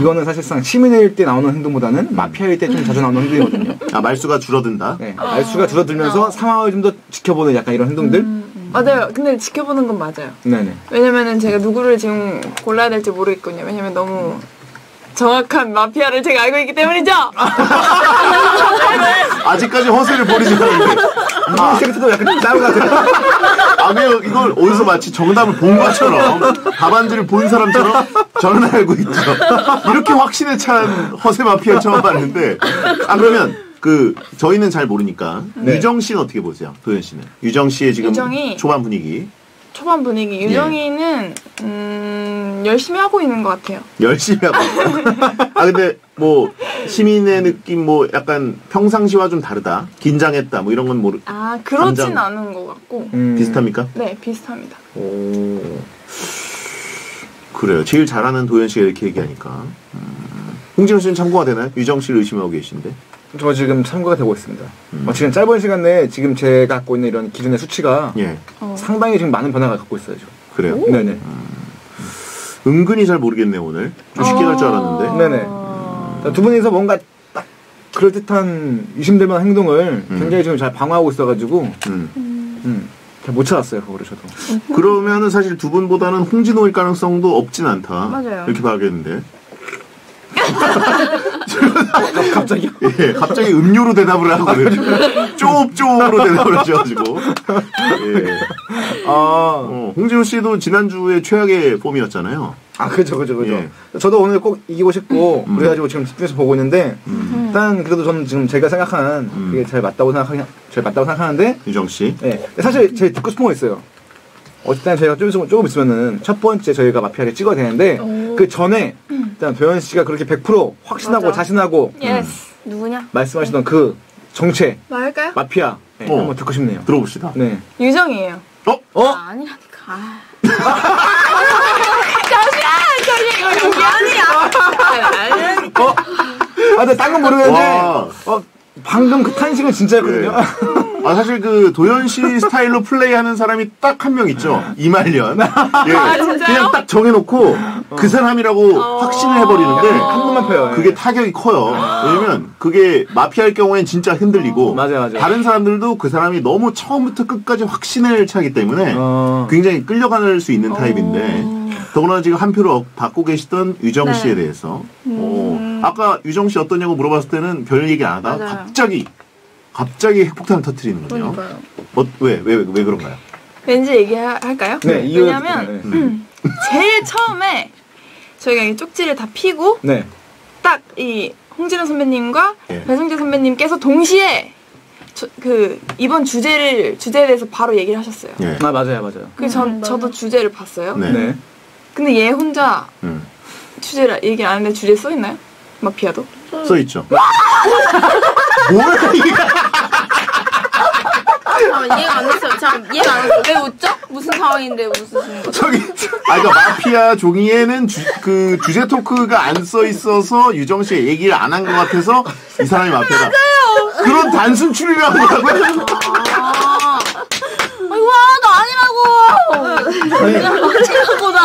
이거는 사실상 시민일 때 나오는 행동보다는 마피아일 때 좀 자주 나오는 행동이거든요. 아 말수가 줄어든다. 네, 말수가 줄어들면서 상황을 좀 더 지켜보는 약간 이런 행동들. 맞아요. 근데 지켜보는 건 맞아요. 네네. 왜냐면은 제가 누구를 지금 골라야 될지 모르겠거든요. 왜냐면 너무 정확한 마피아를 제가 알고 있기 때문이죠. 아직까지 허세를 버리지 않는데. 아, 캐릭터도 약간 좀 싸운 것 같아요. 아, 왜요? 이걸 어디서 마치 정답을 본 것처럼, 답안지를 본 사람처럼 저는 알고 있죠. 이렇게 확신에 찬 허세 마피아 처음 봤는데. 아, 그러면, 그, 저희는 잘 모르니까. 네. 유정 씨는 어떻게 보세요? 도현 씨는. 유정 씨의 지금 유정이- 초반 분위기. 초반 분위기 유정이는 음, 열심히 하고 있는 것 같아요. 열심히 하고. 아, 근데 뭐, 시민의 느낌 뭐 약간 평상시와 좀 다르다. 긴장했다. 뭐 이런 건 모르, 아 그렇진 감정. 않은 것 같고 음, 비슷합니까? 네 비슷합니다. 오. 그래요. 제일 잘하는 도현 씨가 이렇게 얘기하니까. 음. 홍진호 씨는 참고가 되나요? 유정 씨를 의심하고 계신데. 저 지금 참고가 되고 있습니다. 어, 지금 짧은 시간 내에 지금 제가 갖고 있는 이런 기준의 수치가 예. 상당히 지금 많은 변화가 갖고 있어요. 지금. 그래요. 네네. 은근히 잘 모르겠네 오늘. 좀 쉽게 갈줄 알았는데. 네네. 자, 두 분이서 뭔가 딱 그럴 듯한 의심될 만 한 행동을 굉장히 지금 잘 방어하고 있어가지고 음. 음, 잘못 찾았어요 그거를 저도. 그러면은 사실 두 분보다는 홍진호일 가능성도 없진 않다. 맞아요. 이렇게 봐야겠는데. 갑자기요? 예, 갑자기 음료로 대답을 하고 쪼업쪼업으로 대답을 하셔가지고. 예. 아, 어, 홍진호 씨도 지난주에 최악의 폼이었잖아요. 아 그죠 그죠 그죠. 예. 저도 오늘 꼭 이기고 싶고 음. 그래가지고 지금 집중해서 보고 있는데 일단 그래도 저는 지금 제가 생각하는 음. 그게 잘 맞다고 생각하 잘 맞다고 생각하는데 유정 씨. 예. 사실 제가 듣고 싶은 거 있어요. 어쨌든 저희가 좀 있으면, 조금 있으면은 첫 번째 저희가 마피아를 찍어야 되는데 그 전에 일단 도연 씨가 그렇게 100% 확신하고 맞아. 자신하고 Yes. 누구냐? 말씀하시던 그 정체 말할까요? 마피아 네, 어. 한번 듣고 싶네요. 들어봅시다. 네. 유정이에요. 어? 어? 아, 아니라니까. 아. 어? 아, 근데 딴건 모르겠는데 와. 어, 방금 그 탄식은 진짜였거든요. 아 사실 그 도현 씨 스타일로 플레이하는 사람이 딱 한 명 있죠. 이말년. 예. 그냥 딱 정해놓고 그 사람이라고 확신을 해버리는데 한 분만 펴요. 예. 그게 타격이 커요. 왜냐면 그게 마피아일 경우엔 진짜 흔들리고 맞아요, 맞아요. 다른 사람들도 그 사람이 너무 처음부터 끝까지 확신을 차기 때문에 어. 굉장히 끌려갈 수 있는 타입인데 더구나 지금 한 표를 받고 계시던 유정 네. 씨에 대해서 어, 아까 유정 씨 어떠냐고 물어봤을 때는 별 얘기 안 하다 맞아요. 갑자기 갑자기 핵폭탄을 터트리는군요. 그러니까요. 어, 왜, 왜, 왜 그런가요? 왠지 얘기할까요? 네, 이유 왜냐면 네. 제일 처음에 저희가 이 쪽지를 다 피고 네. 딱이 홍진호 선배님과 예. 배성재 선배님께서 동시에 저- 그 이번 주제를 주제에 대해서 바로 얘기를 하셨어요. 예. 아, 맞아요, 맞아요. 그전 저도 주제를 봤어요. 네. 네. 근데 얘 혼자 음. 주제를 얘기를 안 했는데 주제 써 있나요? 마피아도? 써 있죠. 뭐야 이게? 잠깐만, 이해가 안 됐어요. 잠 이해가 안 됐어요. 왜 웃죠? 무슨 상황인데 웃으시는 거죠? 저기 아 그러니까 마피아 종이에는 주, 그 주제 토크가 안 써 있어서 유정 씨가 얘기를 안 한 것 같아서 이 사람이 마피아다. 그런 단순 추리를 한 거라고요? 아. 아이고, 나 아니라고! 아니라고, 나.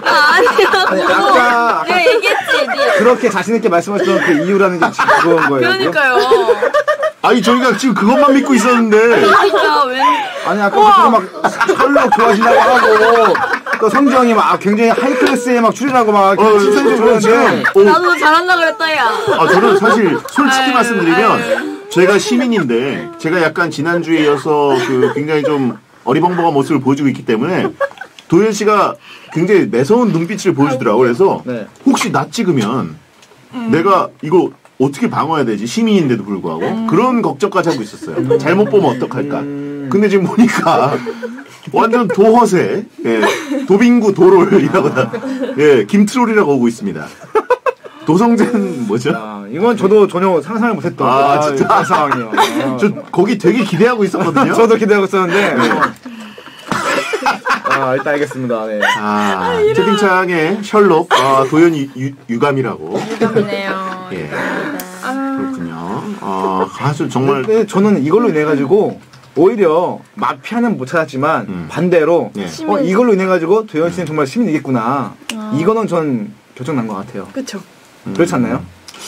나 아니라고. 아니, 아까, 아까 내가 얘기했지, 니. 그렇게 자신있게 말씀하셨던 그 이유라는 게 지금 그건 거예요. 그러니까요. 아니 저희가 지금 그것만 믿고 있었는데 그러니까, 웬. 아니, 아까부터 막 셜록 좋아하신다고 하고, 또 성정이 막 굉장히 하이클래스에 막 추리라고 막 어, 칭찬해 저는 지금 주는데. 어, 나도 잘한다 그랬다, 야. 아, 저는 사실 솔직히 아유, 말씀드리면 제가 시민인데 제가 약간 지난주에 이어서 그 굉장히 좀 어리벙벙한 모습을 보여주고 있기 때문에 도현 씨가 굉장히 매서운 눈빛을 보여주더라고요. 그래서 네. 혹시 나 찍으면 내가 이거 어떻게 방어해야 되지? 시민인데도 불구하고 그런 걱정까지 하고 있었어요. 잘못 보면 어떡할까? 근데 지금 보니까 완전 도허세, 예, 도빙구 도롤이라고 다, 예, 김트롤이라고 오고 있습니다. 도성재는 뭐죠? 아, 이건 저도 전혀 상상을 못했던 아, 진짜? 그런 상황이에요. 아. 저 거기 되게 기대하고 있었거든요. 저도 기대하고 있었는데. 아, 일단 알겠습니다. 네. 아, 채팅창에 셜록 아, 도연 유, 유, 유감이라고. 유감이네요. 예. 그렇군요. 아, 아주 정말 근데 저는 이걸로 인해 가지고 오히려 마피아는 못 찾았지만 음. 반대로 예. 어, 이걸로 인해 가지고 도현 씨는 정말 시민이겠구나. 이거는 전 결정 난 것 같아요. 그쵸. 그렇지 않나요?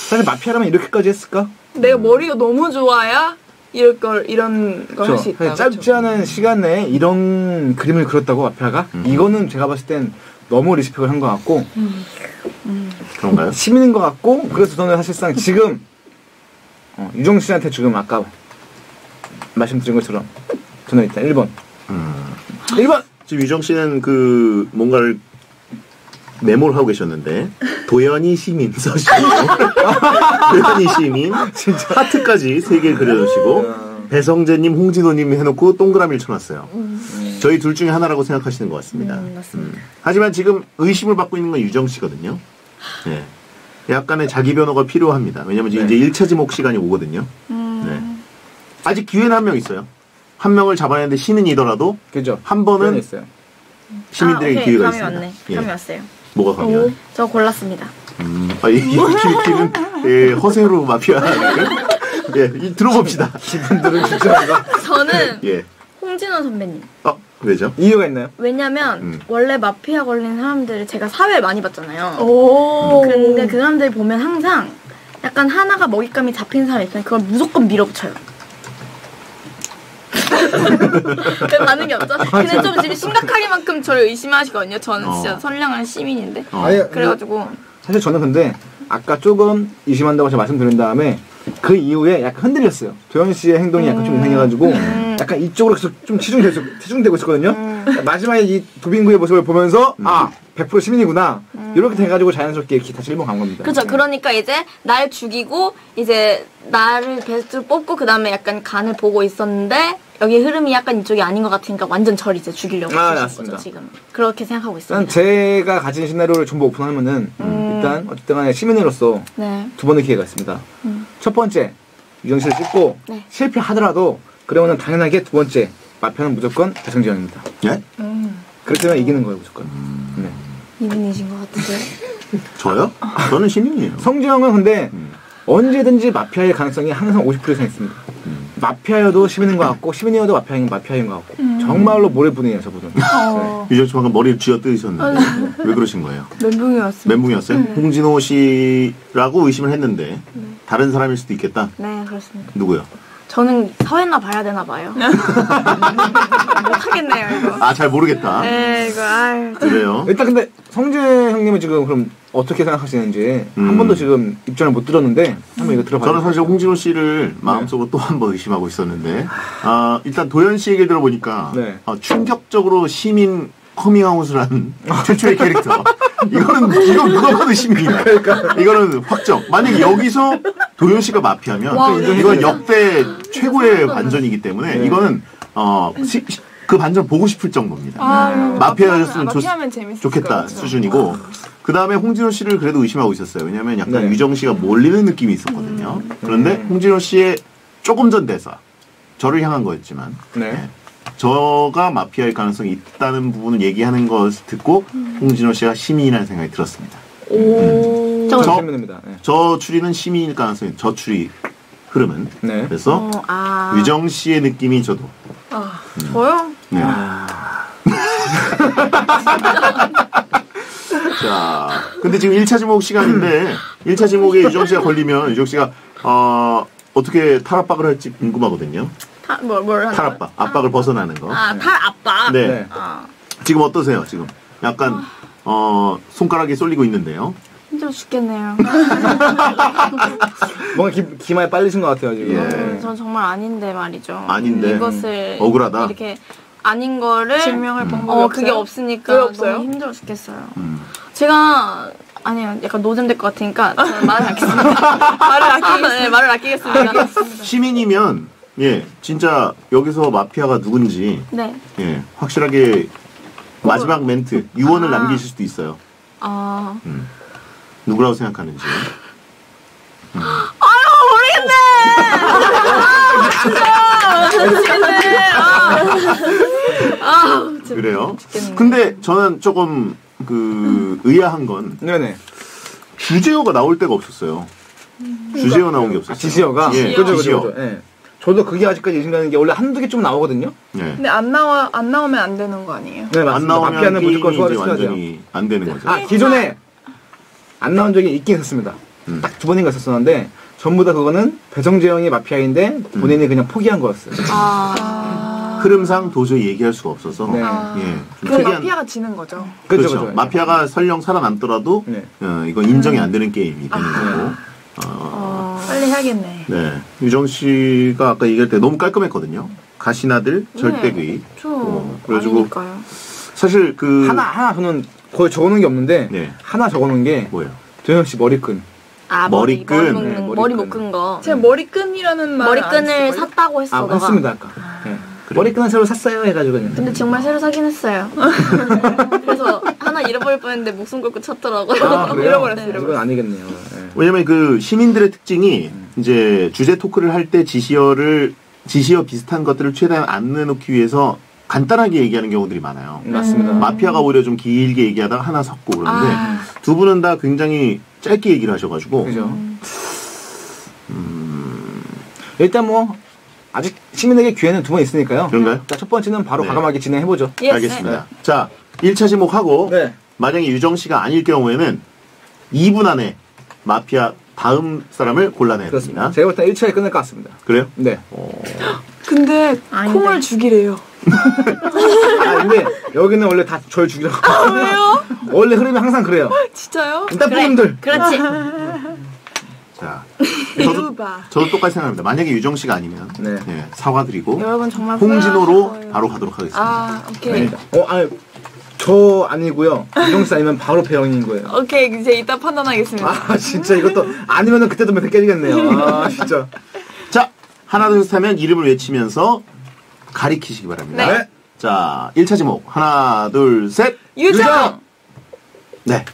사실 마피아라면 이렇게까지 했을까? 내가 머리가 너무 좋아야 이럴 걸 이런 걸 할수 있다. 사실 짧지 않은 시간 내에 이런 그림을 그렸다고 마피아가 음. 이거는 제가 봤을 땐 너무 리스펙을 한 것 같고 그런가요? 시민인 것 같고 그래서 저는 사실상 지금 어, 유정 씨한테 지금 아까 말씀드린 것처럼 저는 일단 1번 음. 1번 지금 유정 씨는 그 뭔가를 메모를 하고 계셨는데 도연이 시민 써시고 도연이 시민 하트까지 세 개 그려주시고 배성재님, 홍진호님 해놓고 동그라미를 쳐놨어요. 저희 둘 중에 하나라고 생각하시는 것 같습니다. 음. 하지만 지금 의심을 받고 있는 건 유정 씨거든요. 네. 약간의 자기 변호가 필요합니다. 왜냐면 네. 이제 1차 지목 시간이 오거든요. 네. 아직 기회는 한 명 있어요. 한 명을 잡아내는데 신인이더라도 그죠 한 번은 있어요 시민들에게 아, 오케이. 기회가 감이 있습니다. 왔네. 예. 감이 왔어요. 뭐가 와요? 저 골랐습니다. 음, 아, 이 위키위키는 예, 허세로 마피아. 예, 이, 들어봅시다. 이분들은 진짜 저는 예. 홍진호 선배님. 어, 왜죠? 이유가 있나요? 왜냐면 음. 원래 마피아 걸린 사람들을 제가 사회를 많이 봤잖아요. 오. 근데 그 사람들 보면 항상 약간 하나가 먹잇감이 잡힌 사람이 있으면 그걸 무조건 밀어붙여요. 그 반응이 없죠? 근데 좀 지금 심각하게만큼 저를 의심하시거든요. 저는 진짜 어. 선량한 시민인데. 어. 아니, 그래가지고 사실 저는 근데 아까 조금 의심한다고 제가 말씀드린 다음에 그 이후에 약간 흔들렸어요. 도현 씨의 행동이 약간 좀 이상해가지고 약간 이쪽으로 계속 좀 치중되고, 있- 치중되고 있었거든요. 마지막에 이 도빙구의 모습을 보면서 아, 100% 시민이구나. 이렇게 돼가지고 자연스럽게 다시 일본 간 겁니다. 그죠. 그러니까 이제 날 죽이고 이제 나를 베스트로 뽑고 그 다음에 약간 간을 보고 있었는데 여기 흐름이 약간 이쪽이 아닌 것 같으니까 완전 저를 이제 죽이려고 아, 하신 맞습니다. 거죠 지금. 그렇게 생각하고 일단 있습니다. 제가 가진 시나리오를 전부 오픈하면은 일단 어쨌든 간에 시민으로서 네. 두 번의 기회가 있습니다. 첫 번째 유정 씨를 찍고 네. 실패하더라도 그러면은 당연하게 두 번째 마표는 무조건 배성지영입니다. 예? 그렇다면 이기는 거예요 무조건. 네. 이분이신 것 같은데. 저요? 저는 시민이에요. 성지영은 근데 음. 언제든지 마피아의 가능성이 항상 50% 이상 있습니다. 음. 마피아여도 시민인 것 같고 시민이어도 마피아인 마피아인 것 같고 정말로 모래분이에요 저분은. 어. 유정 씨 방금 머리를 쥐어 뜯으셨는데 왜 그러신 거예요? 멘붕이 왔습니다. 멘붕이었어요? 홍진호 씨라고 의심을 했는데 다른 사람일 수도 있겠다. 네 그렇습니다. 누구요? 저는 사회나 봐야 되나 봐요. 못하겠네요 이거. 아 잘 모르겠다. 네 이거 아유. 그래요. 일단 근데 성재 형님은 지금 그럼 어떻게 생각하시는지 음. 한 번도 지금 입장을 못 들었는데 한번 이거 들어봐요. 저는 사실 홍진호 씨를 마음속으로 또 한 번 의심하고 있었는데 아, 일단 도현 씨 얘기를 들어보니까 네. 어, 충격적으로 시민 커밍아웃을 한 최초의 캐릭터. 이거는 이거 누가 봐도 시민이야. 이거는 확정. 만약 여기서 도연 씨가 마피아면 이건 역대 최고의 반전이기 때문에 네. 이거는 어, 시- 시- 그 반전 보고 싶을 정도입니다. 아, 마피아였으면 좋- 좋겠다 것 같아요. 수준이고 그 다음에 홍진호 씨를 그래도 의심하고 있었어요. 왜냐하면 약간 네. 유정 씨가 몰리는 느낌이 있었거든요. 그런데 홍진호 씨의 조금 전 대사 저를 향한 거였지만 네. 저가 마피아일 가능성이 있다는 부분을 얘기하는 것을 듣고 홍진호 씨가 시민이라는 생각이 들었습니다. 오. 저 저- 질문입니다. 네. 저 추리는 시민일 가능성이 저 추리 흐름은 네. 그래서 어, 아. 유정 씨의 느낌이 저도 아, 저요? 네. 자, 근데 지금 1차 지목 시간인데 1차 지목에 유정 씨가 걸리면 유정 씨가 어, 어떻게 탈압박을 할지 궁금하거든요. 타, 뭘, 뭘 하는 거예요? 탈압박, 압박을 벗어나는 거. 아, 탈 압박. 네. 네. 아, 지금 어떠세요? 지금 약간 어, 손가락이 쏠리고 있는데요. 힘들어 죽겠네요. 뭔가 기, 기마에 빨리신 것 같아요 지금. 예. 음, 전 정말 아닌데 말이죠. 아닌데. 이것을 억울하다. 이렇게 아닌 거를 증명할 방법이 어 없어요? 그게 없으니까 왜 없어요? 너무 힘들어 죽겠어요. 음. 제가 아니요 약간 노잼될 것 같으니까 말을 아끼겠습니다. 말을 아끼겠습니다. 네, 말을 아끼겠습니다. 시민이면 예, 진짜 여기서 마피아가 누군지 네. 예, 확실하게 마지막 멘트 유언을 아. 남기실 수도 있어요. 아 누구라고 생각하는지. 아, 그래요? 죽겠네. 근데 저는 조금 그 의아한 건 네네. 주제어가 나올 데가 없었어요. 주제어 나온 게 없었어요. 아, 지시어가. 예, 그죠 지시어. 그죠 그죠. 예. 저도 그게 아직까지 예신가는 게 원래 한두 개 좀 나오거든요. 예. 근데 안 나와 안 나오면 안 되는 거 아니에요? 네안 맞습니다. 나오면 마피아는 무조건 소화를 시켜야 돼요. 안 되는 거죠. 아 기존에 안 나온 적이 있긴 있었습니다. 음. 딱두 번인가 있었었는데 전부 다 그거는 배성재형이 마피아인데 본인이 그냥 포기한 거였어요. 아. 흐름상 도저히 얘기할 수가 없어서 네. 아. 예, 좀 그럼 특이한 마피아가 지는 거죠. 그죠, 그렇죠. 그죠. 마피아가 설령 살아남더라도 네. 어, 이건 인정이 안 되는 게임이 되는 아. 거고. 어, 빨리 해야겠네. 네. 유정 씨가 아까 얘기할 때 너무 깔끔했거든요. 가시나들 절대귀. 저 어, 그래가지고 아니니까요. 사실 그 하나 하나 저는 거의 적어놓은 게 없는데 네. 하나 적어놓은 게 뭐예요? 도현 씨 머리끈. 아 머리 머리끈. 머리 네, 머리 머리끈. 묶은 거. 제가 머리끈이라는 말 머리끈을 샀다고 했어. 아 너가. 했습니다 아까. 예. 머리끈은 새로 샀어요 해가지고. 근데 정말 새로 사긴 했어요. 그래서 하나 잃어버릴 뻔했는데 목숨 걸고 찾더라고요. 아, 그래요? 잃어버렸어요, 잃어버렸어요. 아니겠네요. 예. 왜냐면 그 시민들의 특징이 이제 주제 토크를 할 때 지시어를 지시어 비슷한 것들을 최대한 안 내놓기 위해서 간단하게 얘기하는 경우들이 많아요. 맞습니다. 마피아가 오히려 좀 길게 얘기하다가 하나 섞고 그러는데 아. 두 분은 다 굉장히 짧게 얘기를 하셔가지고 그죠. 일단 뭐 아직 시민에게 기회는 두 번 있으니까요. 그런가요? 자, 첫 번째는 바로 네. 과감하게 진행해 보죠. Yes. 알겠습니다. 자, 1차 지목하고 네. 만약에 유정 씨가 아닐 경우에는 2부 안에 마피아 다음 사람을 골라내야 그렇습니다. 됩니다. 제가 볼때 1차에 끝날 것 같습니다. 그래요? 네. 근데 아닌데. 콩을 죽이래요. 아, 근데 여기는 원래 다 저를 죽이라고. 왜요? 원래 흐름이 항상 그래요. 진짜요? 일단 분들 그렇지. 자, 저도. 저도 똑같이 생각합니다. 만약에 유정 씨가 아니면 네. 예, 사과드리고 여러분 정말 홍진호로. 바로 가도록 하겠습니다. 아 오케이. 어, 아니, 저 아니고요. 유정 씨 아니면 바로 배영인 거예요. 오케이 이제 이따 판단하겠습니다. 아, 진짜 이것도 아니면은 그때도 몇 깨지겠네요. 아, 진짜. 자, 하나 둘셋 하면 이름을 외치면서 가리키시기 바랍니다. 네. 자, 1차 지목 하나 둘 셋. 유정. 네.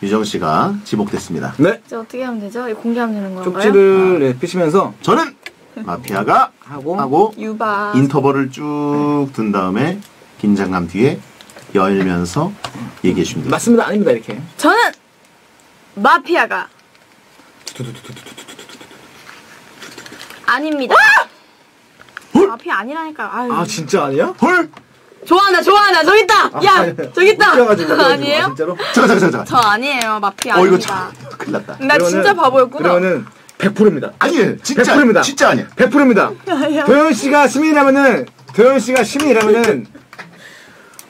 유정 씨가 지목됐습니다. 네. 이제 어떻게 하면 되죠? 공개하면 되는 건가요? 쪽지를 네, 피시면서 저는 마피아가 하고, 하고 유바. 인터벌을 쭉 둔 다음에 긴장감 뒤에 열면서 얘기해 주면 됩니다. 맞습니다. 아닙니다. 이렇게. 저는 마피아가 아닙니다. 마피아 아니라니까. 아유. 아, 진짜 아니야? 헐! 좋아하나 좋아하나 저기 있다. 야 아니, 저기 있다. 웃겨가지고, 웃겨가지고. 아, 아니에요? 진짜로? 잠깐 잠깐 잠깐. 저 아니에요. 마피아 어 이거 아닙니다. 참 큰일 났다. 나 진짜 바보였구나. 그러면은 100%입니다. 아니에요. 진짜 100%입니다. 진짜 아니야. 100%입니다. 도현 씨가 시민이라면은 도현 씨가 시민이라면은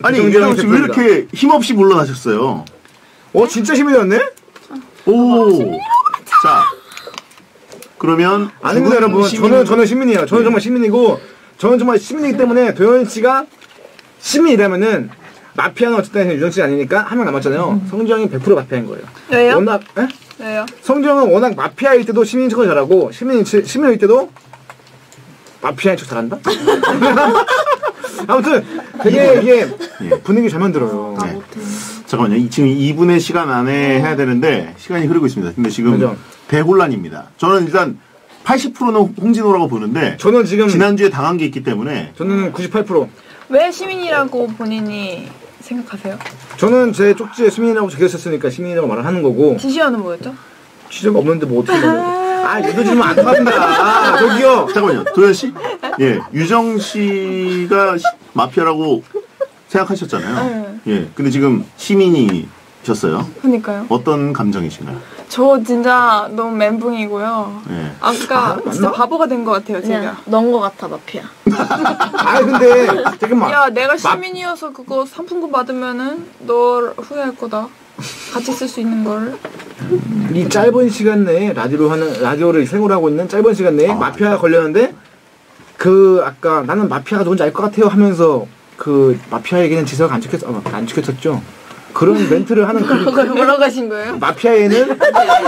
아니 유정 유정 씨왜 이렇게 힘없이 물러나셨어요? 어 진짜 시민이었네? 오. 자. 그러면 아닙니다, 여러분. 저는 저는 시민이에요. 저는 네. 정말 시민이고 저는 정말 시민이기 때문에 도현 씨가 시민이라면은 마피아는 어쨌든 유정 씨가 아니니까 한 명 남았잖아요. 성정이 100% 마피아인 거예요. 왜요? 워낙 에? 왜요? 성정은 워낙 마피아일 때도 시민인 척을 잘하고 시민인 척- 시민일 때도 마피아인 척 잘한다. 아무튼 되게 이게 예. 분위기 잘 만들어요. 네. 잠깐만요. 이- 지금 2분의 시간 안에 해야 되는데 시간이 흐르고 있습니다. 근데 지금 그죠. 대혼란입니다. 저는 일단 80%는 홍진호라고 보는데 저는 지금 지난주에 당한 게 있기 때문에 저는 98%. 왜 시민이라고 본인이 생각하세요? 저는 제 쪽지에 시민이라고 적혀있었으니까 시민이라고 말을 하는 거고 지시어는 뭐였죠? 취재가 없는데 뭐 어떻게. 아, 믿어주면 안 됩니다. 저기요. 잠깐만요. 도현 씨? 예. 유정 씨가 시- 마피아라고 생각하셨잖아요. 예. 근데 지금 시민이셨어요. 그니까요. 어떤 감정이신가요? 저 진짜 너무 멘붕이고요. 예. 아까 진짜 맞나? 바보가 된 것 같아요, 그냥 제가. 넌거 같아 마피아. 아, 근데 잠깐만. 야, 내가 시민이어서 그거 상품권 받으면은 널 후회할 거다. 같이 쓸 수 있는 걸. 이 짧은 시간 내에 라디오로 하는 라디오를 생으로 하고 있는 짧은 시간 내에 마피아가 걸렸는데 그 아까 나는 마피아가 누군지 알 것 같아요 하면서 그 마피아에게는 지서가 안 찍혔 어, 안 찍혔었죠. 그런 멘트를 하는 그 뭐라고 하신 거예요? 마피아에는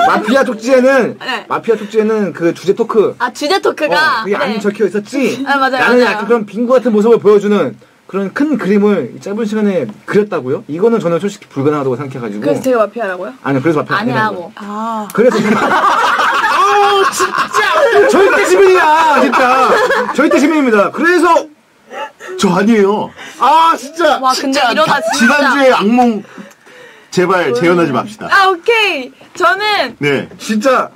마피아 쪽지에는 네. 마피아 쪽지에는 그 주제 토크 아 주제 토크가. 어, 그게 안 네. 적혀 있었지. 아, 맞아요, 나는 맞아요. 약간 그런 빙고 같은 모습을 보여주는 그런 큰 그림을 이 짧은 시간에 그렸다고요? 이거는 저는 솔직히 불가능하다고 생각해가지고. 그래서 제가 마피아라고요? 아니요, 그래서 마피아. 아니라고. 아. 그래서 아 진짜 절대 시민이야 진짜 절대 시민입니다. 그래서 저 아니에요. 아 진짜 와 근데 이러다 진짜. 지난주에 악몽 제발 재현하지 맙시다. 아, 오케이. 저는 네. 진짜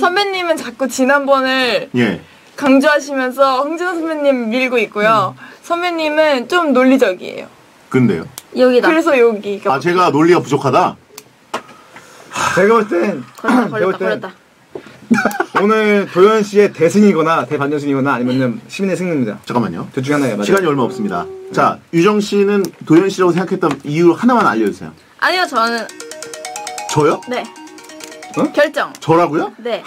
선배님은 자꾸 지난번을 예. 강조하시면서 홍진호 선배님 밀고 있고요. 선배님은 좀 논리적이에요. 근데요. 여기다. 그래서 여기가 아, 제가 논리가 부족하다? 제가 볼 땐 걸렸다 제가 걸렸다 볼 땐 걸렸다. 오늘 도현 씨의 대승이거나 대반전승이거나 아니면 시민의 승리입니다. 잠깐만요. 둘 중에 하나예요. 맞아요. 시간이 얼마 없습니다. 자, 유정 씨는 도현 씨라고 생각했던 이유 하나만 알려주세요. 아니요 저는 저요? 네. 어? 결정. 저라고요? 네.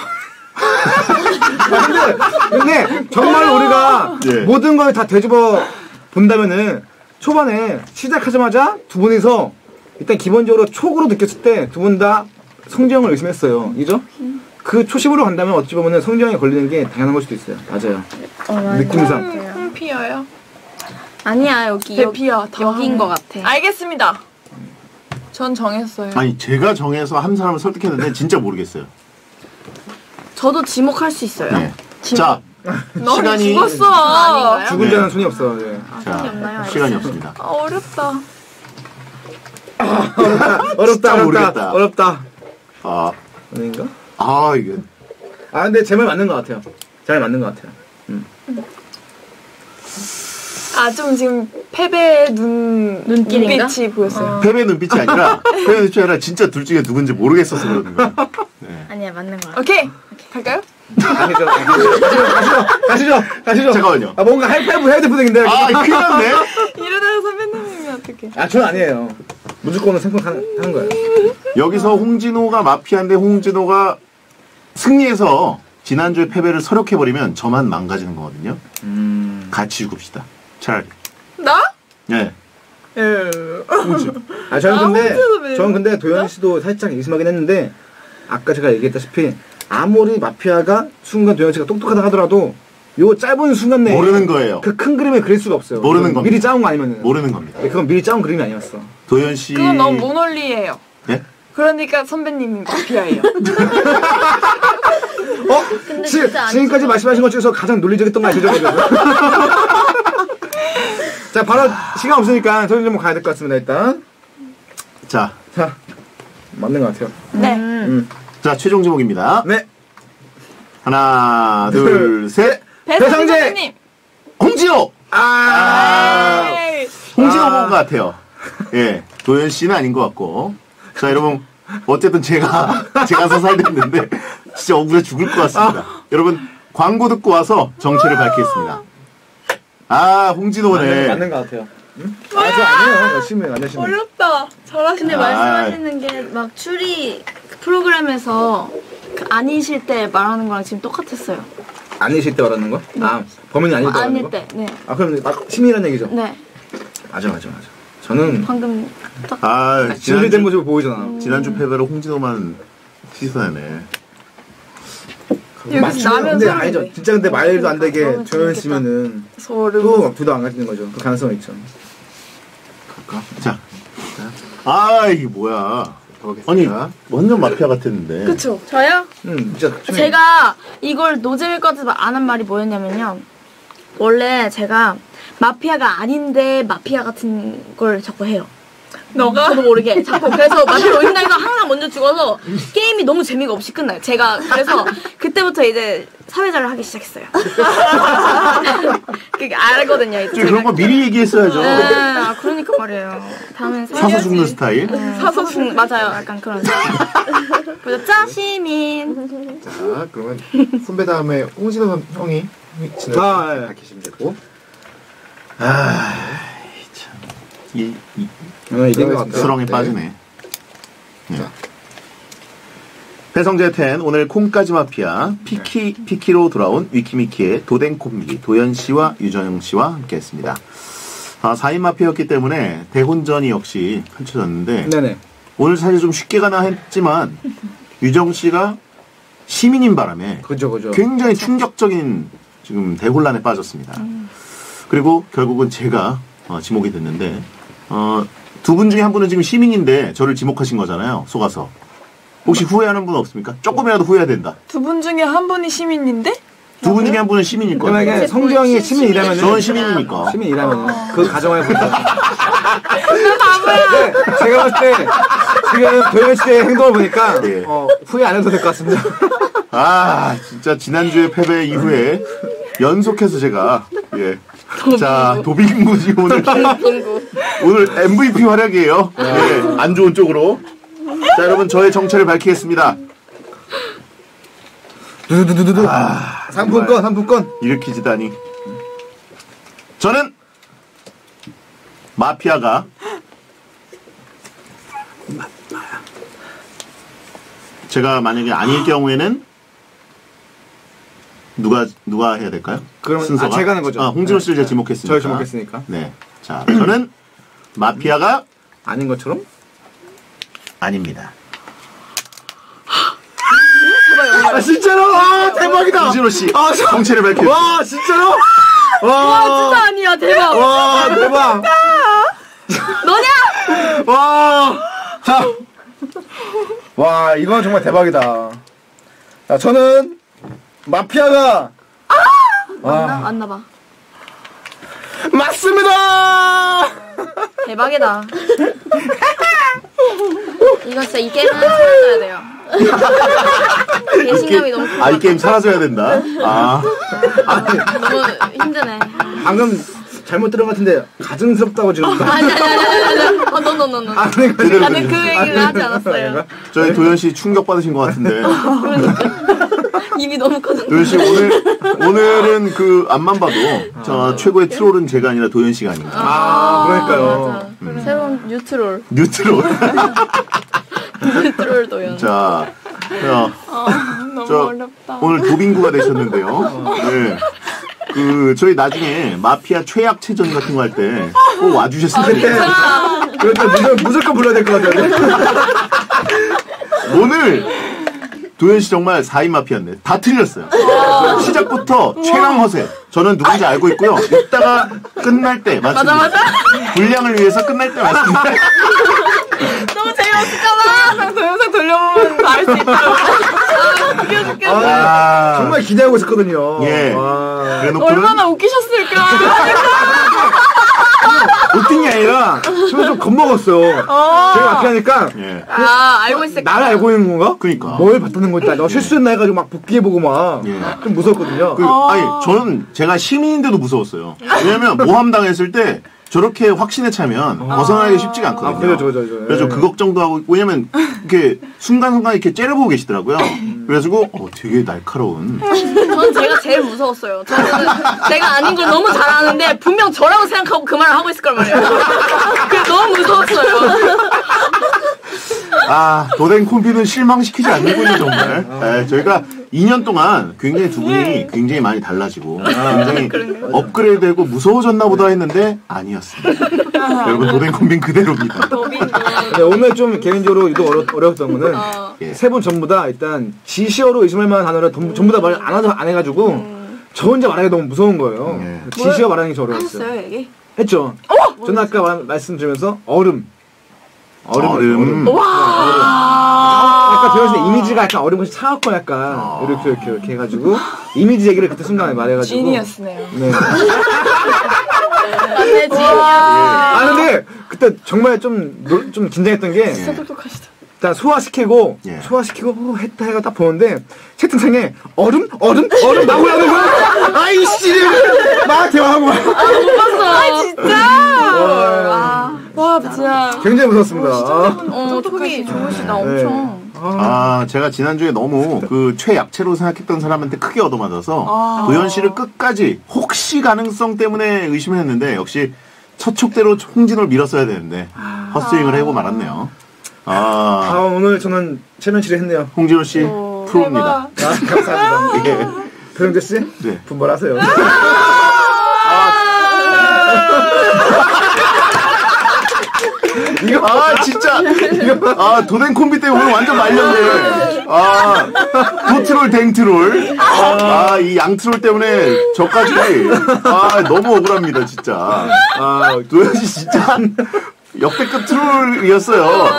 아, 근데, 근데 정말 우리가 예. 모든 걸 다 되짚어 본다면은 초반에 시작하자마자 두 분이서 일단 기본적으로 촉으로 느꼈을 때 두 분 다 성지형을 의심했어요. 이죠? 그 초심으로 간다면 어찌 보면은 성지형에 걸리는 게 당연한 걸 수도 있어요. 맞아요. 느낌상. 콩, 콩피어요? 아니야 여기 대피어. 여기, 여기인 것 같아. 알겠습니다. 전 정했어요. 아니, 제가 정해서 한 사람을 설득했는데 진짜 모르겠어요. 저도 지목할 수 있어요. 네. 자, 너 시간이- 죽었어. 아닌가요? 죽은 네. 자는 손이 없어. 예. 자, 없나요? 시간이 없습니다. 아, 어렵다. 어렵다, 어렵다, 모르겠다. 어렵다. 아, 아닌가? 아 이게 아 근데 제 말 맞는 것 같아요. 제 말 맞는 것 같아요. 아좀 지금 패배의 눈 눈길인가? 눈빛이 보였어요. 패배 눈빛이 아니라 패배 눈빛이 아니라 진짜 둘 중에 누군지 모르겠어서 그러는 거야. 네. 아니야 맞는 거 같아. 오케이 갈까요? 가시죠. 가시죠. 가시죠. 가시죠. 잠깐만요. 아 뭔가 하이파이브 해야 될 분위기인데. 아 큰일 났네. 이러다가 선배님이면 어떡해. 아 저는 아니에요. 무조건 생각하는 하는 거예요. 여기서 홍진호가 마피아인데 홍진호가 승리해서 지난주에 패배를 서력해버리면 저만 망가지는 거거든요. 음. 같이 죽읍시다. 차라리. 나? 네. 예. 아 저는 아, 근데 왜 저는 근데 도현 씨도 살짝 의심하긴 했는데 아까 제가 얘기했다시피 아무리 마피아가 순간 도현 씨가 똑똑하다 하더라도 요 짧은 순간 내에 모르는 거예요. 그 큰 그림을 그릴 수가 없어요. 모르는 겁니다. 미리 짜온 거 아니면은. 모르는 겁니다. 네, 그건 미리 짜온 그림이 아니었어. 도현 씨. 그건 너무 무논리예요. 예? 그러니까 선배님이 마피아예요. 어? 근데 지, 진짜 안 지금까지 말씀하신 것 중에서 가장 논리적이었던 거 아시죠? 자, 바로 시간 없으니까 저희 좀 가야 될 것 같습니다, 일단. 자, 자, 맞는 것 같아요. 네. 음. 자 최종 제목입니다. 네. 하나, 둘, 셋. 선배님. 홍진호. 아! 에이. 홍진호 아. 본것 같아요. 예, 도현 씨는 아닌 것 같고. 자, 여러분, 어쨌든 제가, 제가 서살됐는데, 진짜 억울해 죽을 것 같습니다. 여러분, 광고 듣고 와서 정체를 밝히겠습니다. 아, 홍진호네. 맞는 것 같아요. 응? 아, 저 아니에요. 열심히 안 열심히. 어렵다. 잘하시네. 근데 아. 말씀하시는 게 막 추리 그 프로그램에서 그 아니실 때 말하는 거랑 지금 똑같았어요. 아니실 때 말하는 거? 아, 범인이 아닐 때 말하는 아닐 거? 때, 네, 아, 그럼 막 시민이라는 얘기죠? 네. 맞아, 맞아, 맞아. 저는 방금 딱 아, 지난주, 모습을 보이잖아. 지난주 패배로 홍진호만. 여기서 맞추면 근데 소름이 아니죠. 돼. 진짜 근데 말도 안 되게 너무 조연 재밌겠다. 씨면은 소름. 또둘다안 가지는 거죠. 그 가능성이 있죠. 갈까? 자. 아, 이게 뭐야. 아니, 완전 마피아 같았는데. 그쵸. 저요? 음, 진짜 제가 이걸 노잼일 것 같아서 안 한 말이 뭐였냐면요. 원래 제가 마피아가 아닌데 마피아 같은 걸 자꾸 해요. 너가 저도 모르게 자꾸 그래서 마피아 오신다해서 항상 먼저 죽어서 게임이 너무 재미가 없이 끝나요. 제가 그래서 그때부터 이제 사회자를 하기 시작했어요. 그게 알거든요. 이제 좀 그런 거 미리 얘기했어야죠. 네, 아, 그러니까 말이에요. 다음엔 사서 죽는 스타일. 사서 죽 맞아요. 약간 그런. 보셨죠? 시민. 자, 그러면 선배 다음에 홍진호 선- 형이 진을 아, 예. 밝히시면 되고. 이, 이 어, 이긴 것 같아요. 수렁에 네. 빠지네. 네. 자. 배성재 텐 오늘 콩까지 마피아 Picky Picky로 돌아온 위키미키의 도댕 콤비 도연 씨와 유정 씨와 함께했습니다. 아, 4인 마피아였기 때문에 대혼전이 역시 펼쳐졌는데 네네. 오늘 사실 좀 쉽게 가나 했지만 유정 씨가 시민인 바람에 그죠, 그죠. 굉장히 충격적인 지금 대혼란에 빠졌습니다. 그리고 결국은 제가 어, 지목이 됐는데 어, 두 분 중에 한 분은 지금 시민인데 저를 지목하신 거잖아요. 속아서. 혹시 후회하는 분 없습니까? 조금이라도 후회해야 된다. 두 분 중에 한 분이 시민인데? 두 분 중에 한 분은 시민일 거예요. 만약에 성주형이 시민이라면 저는 시민이니까. 시민이라면 그 가정을 본다. 네, 제가 봤을 때 지금 도현 씨의 행동을 보니까 예. 어, 후회 안 해도 될 것 같습니다. 아, 진짜 지난주에 패배 이후에 연속해서 제가 예. 자, 도빙구지 오늘 오늘 MVP 활약이에요. 예, 안 좋은 쪽으로. 자, 여러분 저의 정체를 밝히겠습니다. 두두두두두. 상품권, 상품권. 일으키지다니. 저는 마피아가 제가 만약에 아닐 경우에는 누가 누가 해야 될까요? 그러면 아, 제가 하는 거죠. 아, 홍진호 씨를 네. 제가 지목했으니까. 저를 지목했으니까. 네. 자, 저는 마피아가 아닌 것처럼? 아닙니다. 아, 진짜로? 아, 대박이다. 홍진호 씨 아, 저- 정체를 밝혔습니다. 와, 진짜로? 와, 진짜 아니야. 대박. 와, 대박. 너냐? 와, 자. 와, 이건 정말 대박이다. 자, 저는 마피아가 맞나? 맞나 봐. 맞습니다! 대박이다. 이거 진짜 이 게임은 사라져야 돼요. 배신감이 너무 커. 아, 이 게임 사라져야 된다. 아, 너무 힘드네. 방금 잘못 들은 것 같은데 가증스럽다고 지금. 아니, 아니, 아니, 아니, 아니. 어, no no no no. 아, 네, 제대로 나는 그. 얘기를 하지 않았어요. 저희 도연 씨 충격 받으신 것 같은데. 입이 너무 커서. 도연 씨 오늘 오늘은 그 앞만 봐도 저 최고의 트롤은 제가 아니라 도현 씨가 아닌가. 아, 그러니까요. 맞아. 새로운 뉴트롤. 뉴트롤. 뉴트롤 도연. 자, 자, 너무 저 어렵다. 오늘 도빙구가 되셨는데요. 네. 그 저희 나중에 마피아 최약체전 같은 거 할 때 꼭 와주셨으면 좋겠어요. 그러니까 무조건, 무조건 불러야 될 것 같아요. 오늘 도현 씨 정말 4인 마피아인데 다 틀렸어요. 시작부터 최강 허세. 저는 누군지 알고 있고요. 이따가 끝날 때 맞습니다. 맞아, 맞아. 분량을 위해서 끝날 때 말씀드립니다. 너무 재미없었잖아. 항상 동영상 돌려보면 다 알 수 있다. 웃겨 죽겠어. 아, 정말 기대하고 있었거든요. 예. 와. 그래놓고는 얼마나 웃기셨을까. 웃긴 게 아니라, 저는 좀 겁먹었어요. 제가 마피아니까, 예. 아, 알고 있을 나를 알고 있는 건가? 그니까. 뭘 봤다는 거지? 너 실수했나 해가지고 막 복귀해보고 막, 예. 좀 무섭거든요. 그, 아니, 저는 제가 시민인데도 무서웠어요. 왜냐면 모함 당했을 때 저렇게 확신에 차면 벗어나기 쉽지가 않거든요. 아, 그죠, 그죠, 그죠. 그래서 예. 그 걱정도 하고, 왜냐면 이렇게 순간순간 이렇게 째려보고 계시더라고요. 그래가지고, 어, 되게 날카로운. 전 제가 제일 무서웠어요. 저는 제가 아닌 걸 너무 잘 아는데 분명 저라고 생각하고 그 말을 하고 있을 걸 말이에요. 그게 너무 무서웠어요. 아, 도댕 콤비는 실망시키지 않는군요, 정말. 예, 저희가 2년 동안 굉장히 두 분이 굉장히 많이 달라지고, 굉장히 업그레이드되고 무서워졌나 보다 했는데, 아니었습니다. 여러분, 도댕 콤비는 그대로입니다. 근데 오늘 좀 개인적으로 유독 어려, 어려웠던 거는, 예. 세 분 전부 다 일단 지시어로 의심할 만한 단어를 전- 전부 다 말 안 하도 안 해가지고, 저 혼자 말하기 너무 무서운 거예요. 예. 지시어 말하는 게저 어려웠어요. 했어요, 얘기? 했죠. 저는 아까 말, 말씀드리면서 얼음. 얼음. 얼음. 아까 들었을 때 이미지가 약간 얼음같이 차갑고 약간 이렇게 이렇게 이렇게 해가지고 이미지 얘기를 그때 순간에 말해가지고. 지니어스네요. 네. 맞네, 지금. 아 근데 그때 정말 좀, 노- 좀 긴장했던 게 똑똑하시다. 일단 소화시키고 예. 소화시키고 어, 했다 해가 딱 보는데 채팅창에 얼음 얼음 얼음 나고 하는 거야. 아이씨 막 대화하고 막. 아, 진짜? 와, 와, 진짜. 굉장히 무섭습니다. 아, 어, 톡이 좋으시다, 엄청. 아, 제가 지난주에 너무 그 최약체로 생각했던 사람한테 크게 얻어맞아서 도현 씨를 끝까지 혹시 가능성 때문에 의심을 했는데 역시 첫 촉대로 홍진호를 밀었어야 되는데 헛스윙을 하고 말았네요. 아 아, 오늘 저는 최면치를 했네요. 홍진호 씨 프로입니다. 아, 감사합니다. 예. 배영재 씨 네. 분발하세요. 이거 아 진짜. 아 도댕 콤비 때문에 오늘 완전 말렸네. 아 도트롤 댕트롤. 아 이 양트롤 때문에 저까지. 아 너무 억울합니다 진짜. 아 도현 씨 진짜 역대급 트롤이었어요.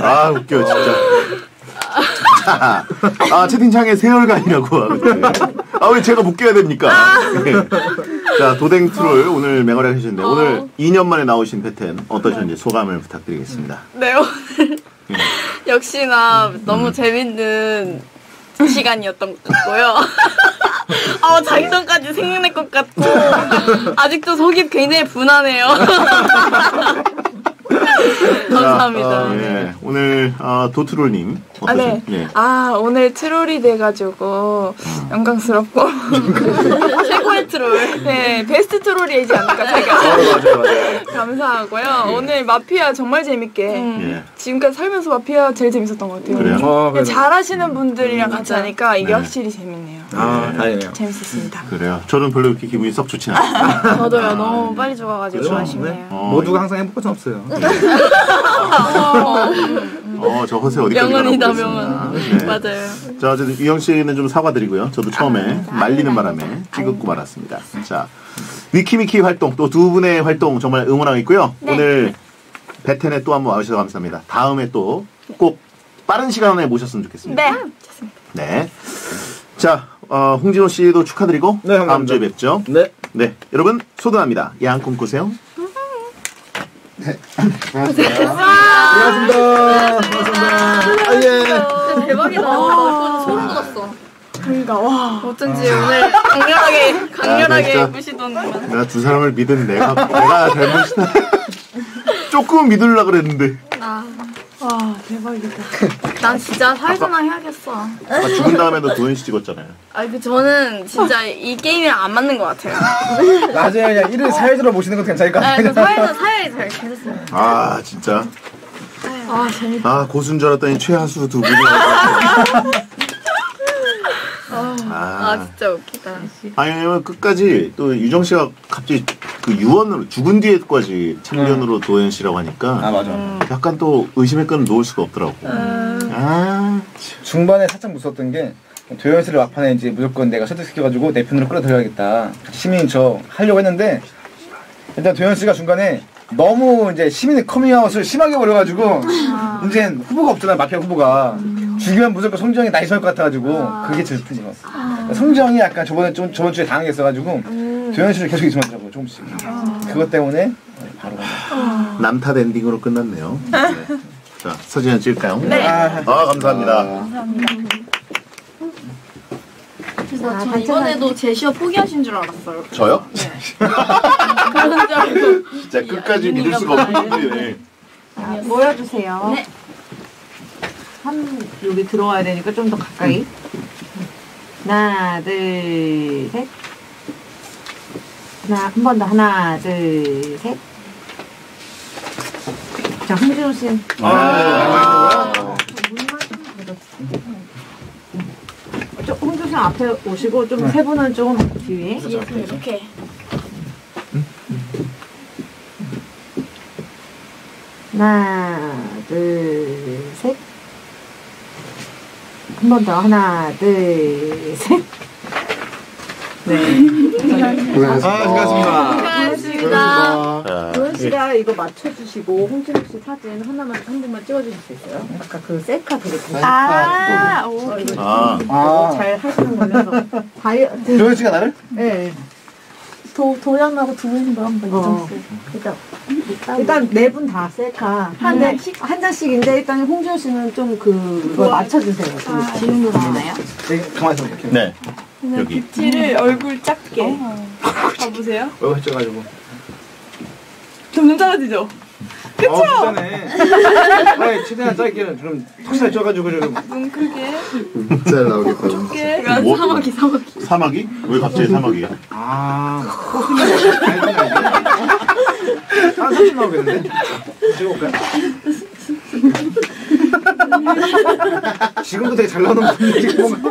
아 웃겨 진짜. 자, 아 채팅창에 세월간이라고 하거든요 아 왜 제가 묶여야 됩니까? 네. 자 도댕 트롤 오늘 맹활약 하셨는데 오늘 2년 만에 나오신 패텐 어떠셨는지 소감을 부탁드리겠습니다. 네, 오늘 역시나 너무 재밌는 시간이었던 것 같고요. 아, 자기 전까지 생각날 것 같고. 아직도 속이 굉장히 분하네요. 감사합니다. 자, 어, 예. 오늘 어, 도트롤님 아, 네. 예. 아, 오늘 트롤이 돼가지고, 영광스럽고. 최고의 트롤. 네, 베스트 트롤이지 않을까, 제가. 맞아요, 맞아요. 감사하고요. 오늘 마피아 정말 재밌게. 예. 지금까지 살면서 마피아 제일 재밌었던 것 같아요. 그래요? 어, 그냥 그래요. 잘하시는 분들이랑 같이 하니까 이게 네. 확실히 재밌네요. 아, 다행이네요. 재밌었습니다. 그래요 저는 별로 그렇게 기분이 썩 좋진 않아요 저도요. 너무 빨리 죽어가지고 그렇죠. 아쉽네요. 어, 모두가 항상 행복할 수 없어요. 어, 저 허세 어디까지 명언이다, 명언. 네. 맞아요. 자, 어쨌든 유영 씨는 좀 사과드리고요. 저도 처음에 말리는 바람에 찌긋고 말았습니다. 자, 위키미키 활동 또 두 분의 활동 정말 응원하고 있고요. 오늘 베텐에 또 한번 와주셔서 감사합니다. 다음에 또 꼭 빠른 시간 안에 모셨으면 좋겠습니다. 네. 네. 자, 어, 홍진호 씨도 축하드리고 네, 감사합니다. 다음 주에 뵙죠. 네. 네, 여러분 소등합니다. 양꿈 꾸세요. 고맙습니다. 고맙습니다. 아, 예. 대박이다. 나 소름 돋았어. 그러니까 와 어쩐지 오늘 강렬하게 강렬하게 진짜. 예쁘시더니만. 내가 두 사람을 믿은 내가 내가 잘못이다. 조금 믿으려 그랬는데. 와 대박이다. 난 진짜 사회전화 해야겠어. 아까 죽은 다음에도 도현 씨 찍었잖아요. 아니 그 저는 진짜 이 게임이랑 안 맞는 것 같아요. 나중에 그냥 일을 사회적으로 모시는 것도 괜찮을 것 아, 그 같아요. 사회는 사회 잘 괜찮습니다. 아 진짜. 아 재밌다. 아 고수인 줄 알았더니 최하수 두 분이. 아 아, 진짜 웃기다. 아니 왜냐면 끝까지 또 유정 씨가 갑자기 그 유언으로 죽은 뒤에까지 참견으로 도현 씨라고 하니까 아 맞아. 약간 또 의심의 끈을 놓을 수가 없더라고. 아, 중반에 살짝 무서웠던 게 도현 씨를 막판에 이제 무조건 내가 설득시켜가지고 내 편으로 끌어들여야겠다. 시민인 척 하려고 했는데 일단 도현 씨가 중간에 너무 이제 시민의 커밍아웃을 심하게 버려가지고 이제 후보가 없잖아 마피아 후보가 죽이면 무조건 성정이 나이 설것 같아가지고 그게 제일 슬픈 것 같아. 성정이 약간 저번에 좀 저번 주에 당했어가지고 도현 씨를 계속 잊어먹더라고 조금씩. 그것 때문에 바로 남탓 엔딩으로 끝났네요. 네. 자, 한 찍을까요? 네. 아, 감사합니다. 그래서 저 이번에도 제시어 포기하신 줄 알았어요. 저요? 그런 줄 알고. 진짜 끝까지 믿을 수가 없는데. 모여주세요. 네. 한 여기 들어와야 되니까 좀 더 가까이. 하나, 둘, 셋. 하나, 한 번 더. 하나, 둘, 셋. 자, 홍진호 씨. 아, 저 홍진호 씨 앞에 오시고 좀 세 분은 좀 뒤에. 이렇게. 하나, 둘, 셋. 한 번 더. 하나, 둘, 셋. 네. 아. 자, 도현 씨가 이거 맞춰주시고 홍진욱 씨 사진 하나만 한 번만 찍어주실 수 있어요? 아까 그 셀카 잘. 아, 오. 아, 아 잘 하시는 걸로 다이 도현 씨가 나를? 네. 도, 도양하고 두 분도 한번 어. 일단 일단 네 분 다 셀카 한 장씩? 한 장씩인데 일단 홍진호 씨는 좀 그 그걸 맞춰주세요. 좀. 지금도 나오나요? 네, 가만히 있어. 이렇게. 네. 여기. 뷰티를 얼굴 작게. 봐보세요. 왜 해줘가지고. 점점 작아지죠? 그쵸? 어, 비싸네. 아니, 최대한 짧게 좀 턱살 쪄가지고 좀. 눈 크게. 잘 나오겠다. 크게. 뭐? 사마귀, 사마귀. 사마귀? 왜 갑자기 사마귀야? 아, 코스모스 알지 알지. 한30 나오겠는데? 찍어볼까요? 지금도 되게 잘 나오는 분들이 뭔가.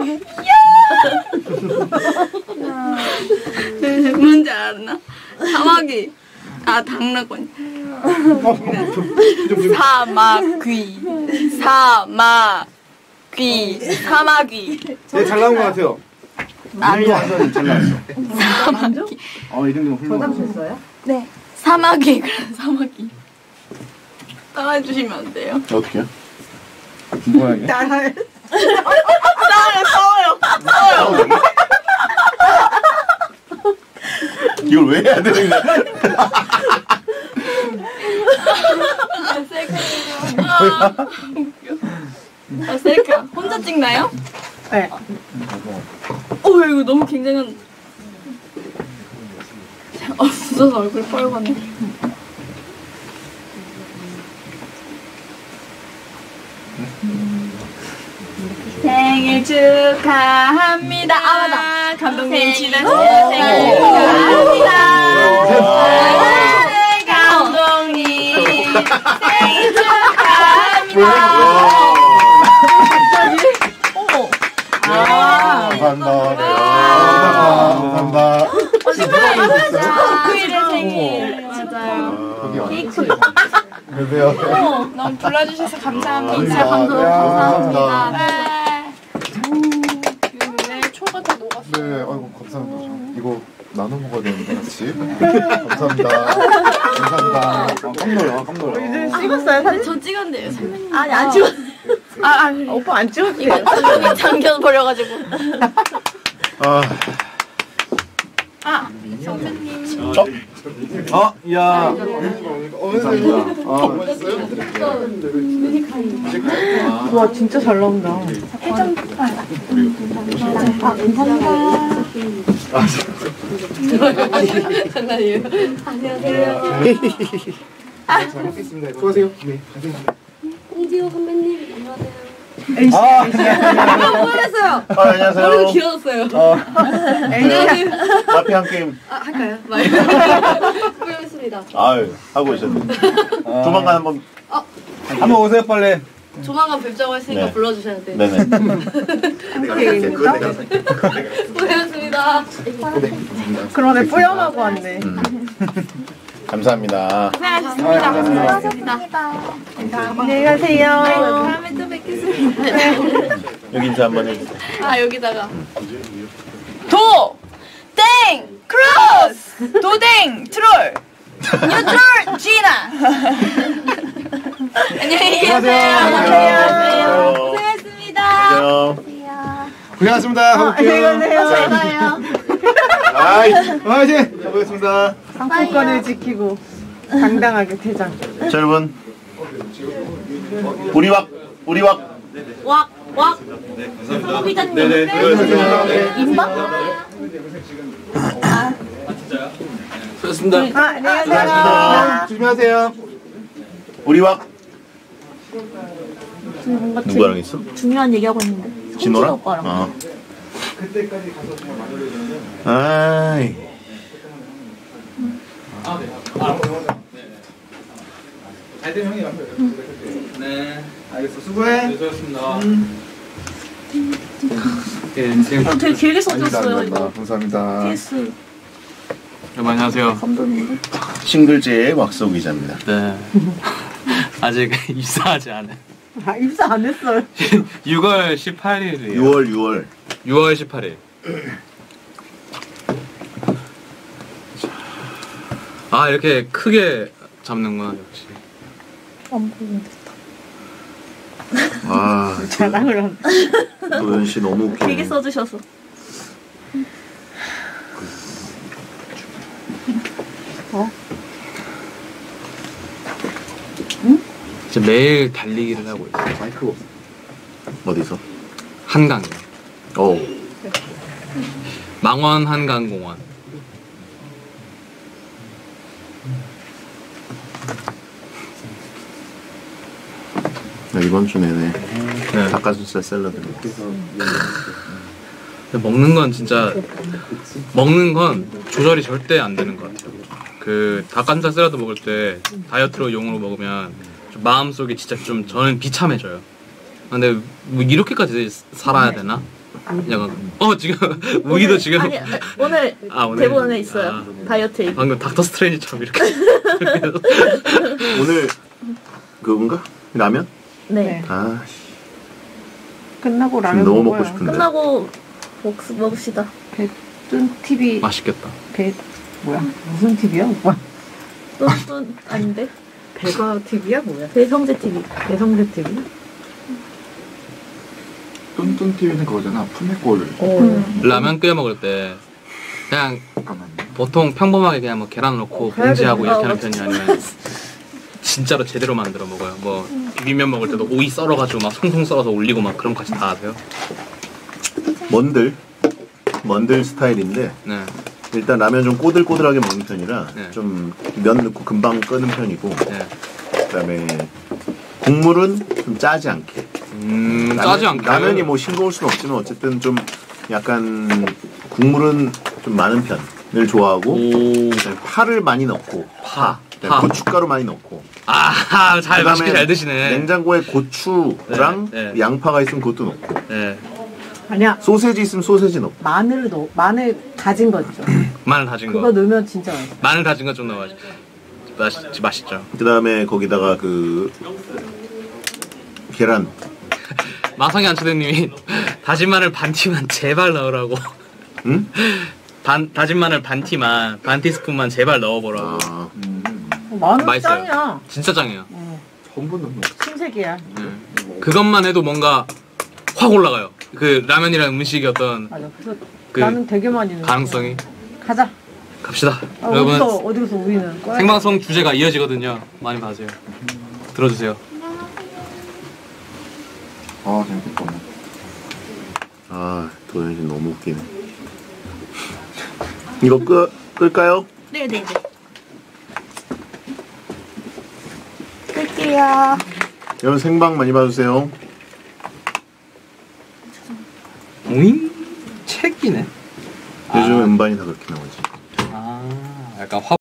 뭔지 알았나? 사마귀. 아, 당나귀. 사마귀. 사마귀. 사마귀. 되게 잘 나온 것 같아요. 나를 완전 잘 나왔어. 어, 이 정도면 훌륭하다. 됐어요? 사마귀. 그래, 사마귀. 따라해주시면 안 돼요? 어떻게요? 뭐야, 이게? 싸워요, 싸워요. 이걸 왜 해야 되는 거야? 아, 아, 셀카. 혼자 찍나요? 네. 어, 이거 너무 굉장한. 어, 무서워서 얼굴 빨갛네. 생일 축하합니다. 아, 맞다. 감독님 지난 생일 축하합니다. 사랑하는 감독님 생일 축하합니다. 아, 감사합니다. 감사합니다. 토요일에 생일. 맞아요. 그러세요. 어, 너무 불러주셔서 감사합니다. 감사합니다. 초가 다 녹았어. 네, 아이고 감사합니다. 이거 나눠 먹어야 되는데 같이. 감사합니다. 감사합니다. 깜 놀라, 깜 놀라. 찍었어요 사진? 저 찍었는데요, 선배님. 아니 안 찍었. 아, 아, 오빠 안 찍었어요. 이거 잠겨 버려가지고. 아, 아, 선배님. 어, 야. 어, 감사합니다. 아? 와 진짜 잘 나온다. 잘 먹겠습니다. 수고하세요. 네. 홍지호 선배님 안녕하세요. 아, 보냈어요. 아, 안녕하세요. 귀여웠어요. 마피 한 게임. 아 할까요? 보였습니다. 아유, 하고 계셨네. 조만간 한번. 한번 오세요 빨리. 조만간 뵙자고 했으니까 네. 불러주셨는데 네네. 고맙습니다. 그러네 뿌연하고 왔네. 감사합니다. 안녕히 가세요. 다음에 또 뵙겠습니다. 여기 인사 한번 해주세요. 아 여기다가 도! 땡! 크로스! 도댕! 트롤! 뉴트롤! 지나! 안녕히 계세요. 안녕하세요. 고생하셨습니다. 안녕. 고생하셨습니다. 가볼게요. 가요. 아이. 아, 이제 가보겠습니다. 상품권을 지키고 당당하게 퇴장. 자, 여러분. 우리 왁, 우리 왁. 왁 왁 소비자님 임박 아, 안녕히 가세요. 아, 조심하세요. 우리 왁. 뭔가 누구랑 있어? 중요한 얘기하고 있는데. 진호랑? 홍진호 오빠랑. 어. 아이. 네, 알겠어. 수고해. 어, 되게 길게 써줬어요 이거. 감사합니다. PS 여러분 안녕하세요. 감독님들. 싱글제의 왁서 기자입니다. 네. 아직 입사하지 않은 아, 입사 안 했어요. 6월 18일이에요. 6월, 6월. 6월 18일. 아 이렇게 크게 잡는구나 역시. 안 보이는데. 아, 자랑을 한. 도현 씨 너무 웃기네. 길게 써주셔서. 진짜 매일 달리기를 하고 있어요. 마이크가 없어. 어디서? 한강. 어. 망원 한강공원. 나 이번 주 내내 네. 닭가슴살 샐러드. 먹는 건 진짜 먹는 건 조절이 절대 안 되는 것 같아요. 그 닭가슴살 샐러드 먹을 때 다이어트로 용으로 먹으면 좀 마음속에 진짜 좀 저는 비참해져요. 근데 뭐 이렇게까지 살아야 되나? 약간 어 지금 우기도 지금 아니 오늘 아, 오늘? 대본에 있어요. 아. 다이어트 얘기. 방금 닥터 스트레인지처럼 이렇게 오늘 그건가? 라면? 네. 아, 씨. 끝나고 지금 라면 너무 먹고. 싶은데. 끝나고 먹, 먹읍시다. 뚠 TV 맛있겠다. 배 뭐야? 무슨 TV야? 오빠? 또, 또 아닌데? 배가 TV야 뭐야? 배성재 TV. 배성재 TV? 뚠뚠 TV는 그거잖아. 푸네골. 어. 라면 끓여 먹을 때 그냥 보통 평범하게 그냥 뭐 계란 넣고 가야 봉지하고. 이렇게 하는 편이 아니면 진짜로 제대로 만들어 먹어요. 뭐 비빔면 먹을 때도 오이 썰어가지고 막 송송 썰어서 올리고 막 그런 거까지 다 하세요. 먼들. 먼들 스타일인데 네. 일단 라면 좀 꼬들꼬들하게 먹는 편이라 네. 좀 면 넣고 금방 끄는 편이고 네. 그다음에 국물은 좀 짜지 않게. 음, 라면- 짜지 않게. 라면이 뭐 싱거울 수는 없지만 어쨌든 좀 약간 국물은 좀 많은 편을 좋아하고 오. 그다음에 파를 많이 넣고 파, 파. 고춧가루 많이 넣고 아, 잘 맛있게 잘 드시네. 냉장고에 고추랑 네, 네. 양파가 있으면 그것도 넣고 네. 아니야. 소세지 있으면 소세지 넣고 마늘을 넣어. 마늘 다진 거 있죠. 마늘 다진 그거 거. 넣으면 진짜 맛있어. 마늘 다진 거 좀 넣어야지. 맛있지, 맛있죠. 그 다음에 거기다가 그 계란 마성이 안치대님이 다진 마늘 반 티만 제발 넣으라고. 응? 반, 다진 마늘 반 티만, 반 티스푼만 제발 넣어보라고. 아, 어, 마늘 맛있어요. 짱이야. 진짜 짱이에요. 한 번도 안 먹었어. 신세계야. 네. 그것만 해도 뭔가 확 올라가요. 그 라면이라는 음식이 어떤 맞아. 그래서 그 나는 되게 많이 넣어. 가능성이. 가자. 갑시다. 아, 여러분 어디서 어디서 우리는 과 생방송 주제가 이어지거든요. 많이 봐주세요. 들어주세요. 아 재밌겠다. 아 도현이 너무 웃기네. 이거 끄 끌까요? 네네네. 끌게요. 여러분 생방 많이 봐주세요. 오잉? 책이네. 요즘 음반이 다 그렇게 나오지. 아, 약간 화